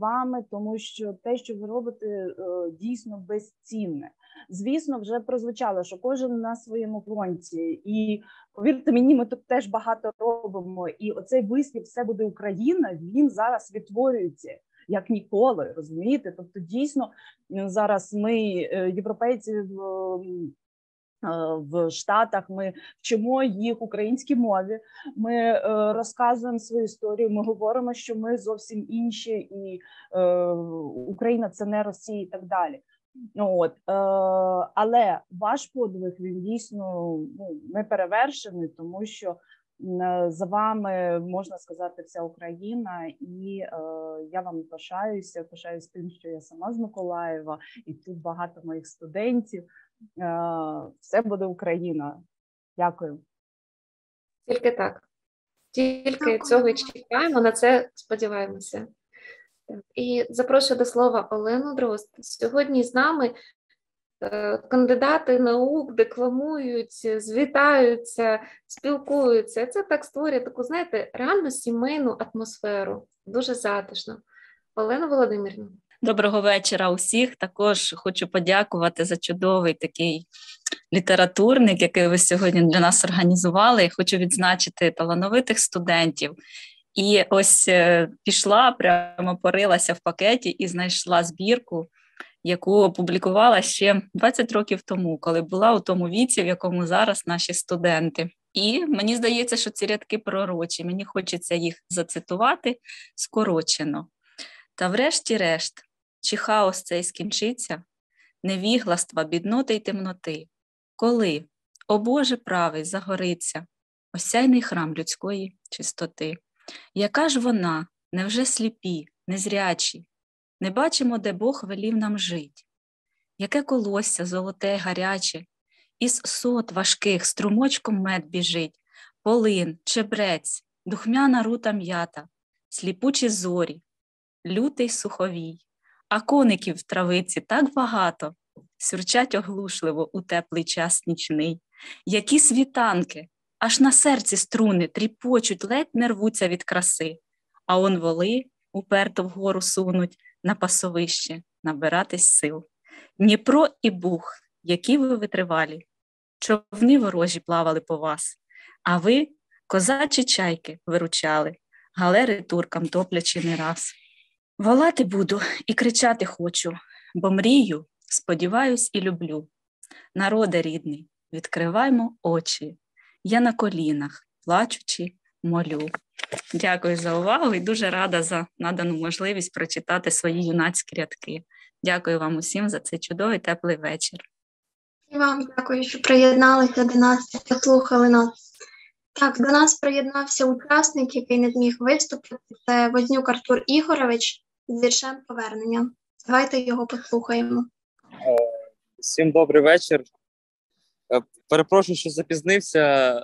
вами, тому що те, що ви робите, е, дійсно безцінне. Звісно, вже прозвучало, що кожен на своєму фронті, і повірте мені, ми тут теж багато робимо. І оцей вислів все буде Україна. Він зараз відтворюється як ніколи. Розумієте? Тобто, дійсно зараз ми, е, європейці, в е, Штатах ми вчимо їх українській мові. Ми е, розказуємо свою історію. Ми говоримо, що ми зовсім інші, і Україна це не Росія, і так далі. От е, але ваш подвиг він дійсно ну не перевершений, тому що за вами можна сказати вся Україна, і е, я вам пишаюся. Пишаюсь тим, що я сама з Миколаєва, і тут багато моїх студентів. Е, все буде Україна. Дякую.
тільки так. Тільки цього і чекаємо, на це сподіваємося. І запрошую до слова Олену Дрозд. Сьогодні з нами кандидати наук декламують, звітаються, спілкуються. Це так створює таку, знаєте, реально сімейну атмосферу. Дуже затишно. Олена Володимирівна.
Доброго вечора усіх. Також хочу подякувати за чудовий такий літературник, який ви сьогодні для нас організували. Хочу відзначити талановитих студентів. І ось е, пішла, прямо порилася в пакеті і знайшла збірку, яку опублікувала ще 20 років тому, коли була у тому віці, в якому зараз наші студенти. І мені здається, що ці рядки пророчі. Мені хочеться їх зацитувати скорочено. Та врешті-решт, чи хаос цей скінчиться, невігластва, бідноти й темноти, коли, о Боже правий, загориться осяйний храм людської чистоти. Яка ж вона, невже сліпі, незрячі, не бачимо, де Бог велів нам жить, яке колосся золоте, гаряче, із сот важких струмочком мед біжить, полин, чебрець, духмяна рута м'ята, сліпучі зорі, лютий суховій, а коників в травиці так багато, сюрчать оглушливо у теплий час нічний, які світанки, аж на серці струни тріпочуть, ледь не рвуться від краси, а он воли уперто вгору сунуть на пасовище набиратись сил. Дніпро і Бух, які ви витривалі, човни ворожі плавали по вас, а ви, козачі чайки, виручали, галери туркам топлячи не раз. Волати буду і кричати хочу, бо мрію, сподіваюсь і люблю. Народе рідний, відкриваймо очі, я на колінах, плачучи, молю. Дякую за увагу і дуже рада за надану можливість прочитати свої юнацькі рядки. Дякую вам усім за цей чудовий теплий вечір.
І вам дякую, що приєдналися до нас і послухали нас. Так, до нас приєднався учасник, який не зміг виступити. Це Вознюк Артур Ігорович з віршем повернення. Давайте його послухаємо.
Всім добрий вечір. Е, Перепрошую, що запізнився.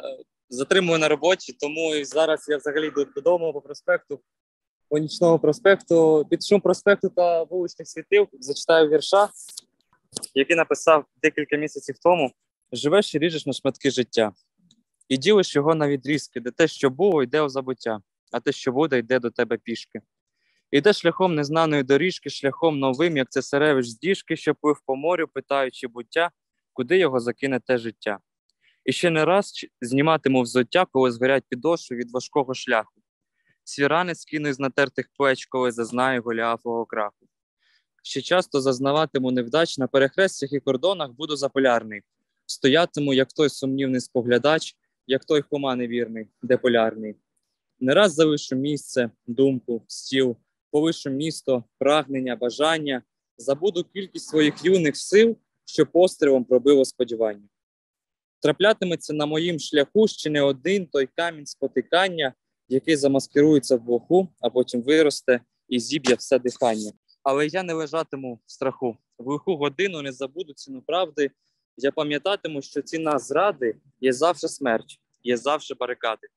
Затримую на роботі, тому і зараз я взагалі йду додому по проспекту, по нічному проспекту. Під шум проспекту та вуличних світил зачитаю вірша, який написав декілька місяців тому. Живеш і ріжеш на шматки життя, і ділиш його на відрізки, де те, що було, йде у забуття, а те, що буде, йде до тебе пішки. Іде шляхом незнаної доріжки, шляхом новим, як цесаревич з діжки, що плив по морю, питаючи буття, куди його закине те життя. І ще не раз зніматиму взуття, коли згорять підошви від важкого шляху. Свій ранець скину з натертих плеч, коли зазнаю голіафового краху. Ще часто зазнаватиму невдач на перехрестях і кордонах буду заполярний. Стоятиму, як той сумнівний споглядач, як той хома невірний, деполярний. Не раз залишу місце, думку, стіл, повишу місто, прагнення, бажання, забуду кількість своїх юних сил, що пострілом пробило сподівання. Траплятиметься на моїм шляху ще не один той камінь спотикання, який замаскирується в блоху, а потім виросте і зіб'є все дихання. Але я не лежатиму в страху. В лиху годину не забуду ціну правди. Я пам'ятатиму, що ціна зради є завжди смерть, є завжди барикади.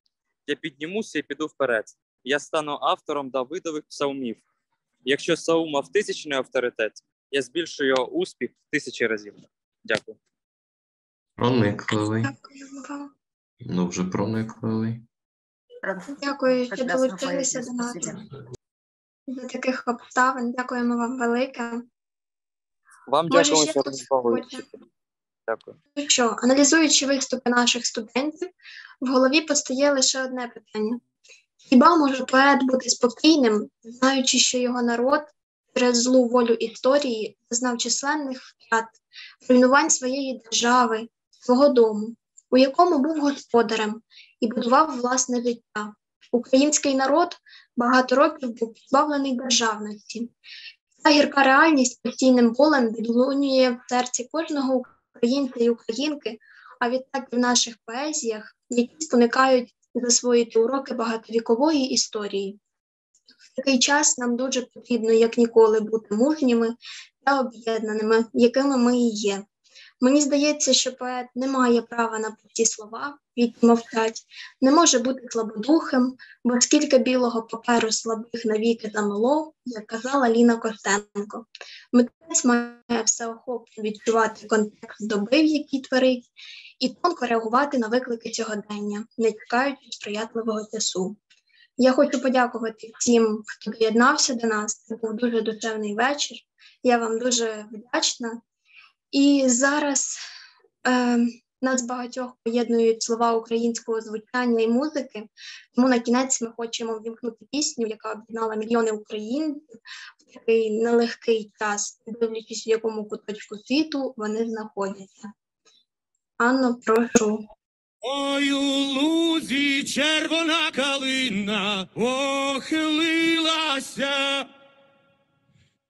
Я піднімуся і піду вперед. Я стану автором Давидових псалмів. Якщо Саул мав тисячний авторитет, я збільшую його успіх в тисячі разів. Дякую.
Проникливий. Дуже проникливий.
Дякую, що долучилися до нас. За таких обставин. Дякуємо вам велике.
Вам дякую, що організовуєте. Дякую.
Ну що, аналізуючи виступи наших студентів, в голові постає лише одне питання: хіба може поет бути спокійним, знаючи, що його народ через злу волю історії зазнав численних втрат, руйнувань своєї держави, свого дому, у якому був господарем і будував власне життя? Український народ багато років був позбавлений державності. Ця гірка реальність постійним болем відлунює в серці кожного українця і українки, а відтак і в наших поезіях, які споникають засвоїти уроки багатовікової історії. В такий час нам дуже потрібно, як ніколи, бути мужніми та об'єднаними, якими ми і є. Мені здається, що поет не має права на ті слова, які мовчать, не може бути слабодухим, бо скільки білого паперу слабих навіки замело, як казала Ліна Костенко. Митець має всеохопно відчувати контекст доби, в якій творить, і тонко реагувати на виклики сьогодення, не чекаючи сприятливого часу. Я хочу подякувати всім, хто доєднався до нас. Це був дуже душевний вечір. Я вам дуже вдячна. І зараз е, нас багатьох поєднують слова українського звучання і музики. Тому на кінець ми хочемо вімкнути пісню, яка об'єднала мільйони українців в такий нелегкий час, дивлячись, в якому куточку світу вони знаходяться. Анно, прошу.
Ой, у лузі червона калина охилилася.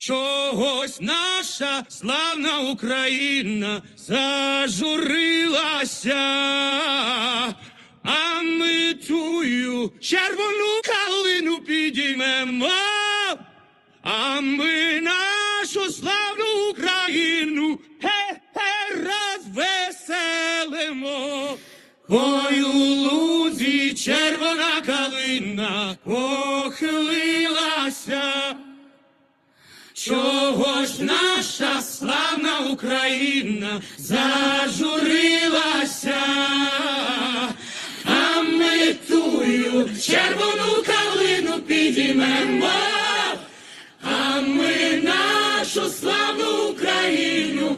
Чогось наша славна Україна зажурилася, а ми тую червону калину підіймемо, а ми нашу славну Україну хе-хе розвеселимо. Ой, у лузі червона калина охилилася. Чого ж наша славна Україна зажурилася, а ми тую червону калину підіймемо, а ми нашу славну Україну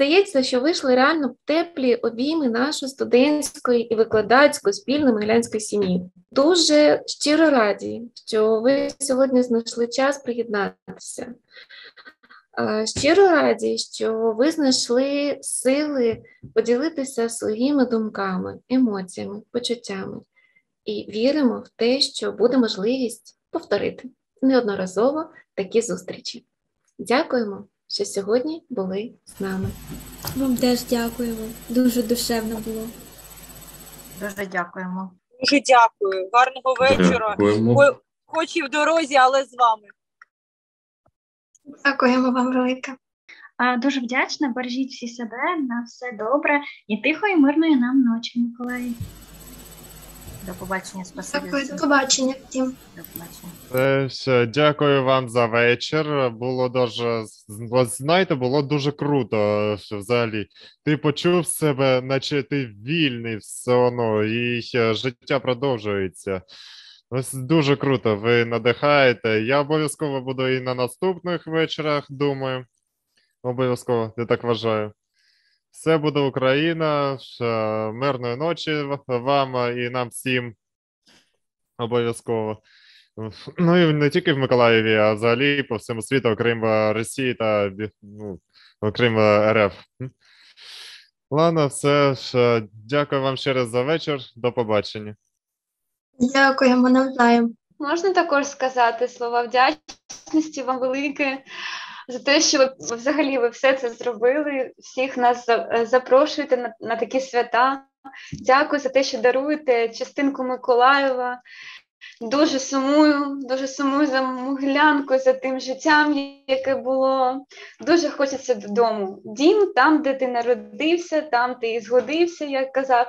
здається, що вийшли реально теплі обійми нашої студентської і викладацької спільної могилянської сім'ї. Дуже щиро раді, що ви сьогодні знайшли час приєднатися. Щиро раді, що ви знайшли сили поділитися своїми думками, емоціями, почуттями і віримо в те, що буде можливість повторити неодноразово такі зустрічі. Дякуємо, що сьогодні були з нами.
Вам теж дякуємо. Дуже душевно було.
Дуже дякуємо.
Дуже дякую. Гарного вечора.
Дякуємо.
Хоч і в дорозі, але з вами.
Дякуємо вам велике.
Дуже вдячна, бережіть всі себе, на все добре і тихої, мирної нам ночі, Миколаїв.
До побачення, спасибі.
Дякую, до побачення всім.
До побачення.
Це все. Дякую вам за вечір. Було дуже знаєте, було дуже круто. Що взагалі ти почув себе, наче ти вільний все одно, і життя продовжується. Ось дуже круто. Ви надихаєте. Я обов'язково буду і на наступних вечорах. Думаю, обов'язково я так вважаю. Все буде Україна. Мирної ночі вам і нам всім. Обов'язково. Ну і не тільки в Миколаєві, а взагалі по всьому світу, окрім е, Росії та ну, окрім е, РФ. Ладно, все. ж, Дякую вам ще раз за вечір. До побачення.
Дякуємо навзаєм.
Можна також сказати слова вдячності вам велике за те, що ви взагалі ви все це зробили. Всіх нас е, запрошуєте на, на такі свята. Дякую за те, що даруєте частинку Миколаєва. Дуже сумую, дуже сумую за Могилянкою, за тим життям, яке було. Дуже хочеться додому. Дім там, де ти народився, там ти і згодився, як казав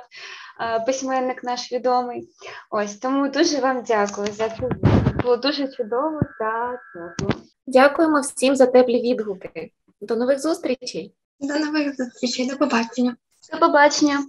е, письменник наш відомий. Ось тому дуже вам дякую за це. Було дуже чудово та тепло.
Дякуємо всім за теплі відгуки. До нових зустрічей.
До нових зустрічей, до побачення.
До побачення.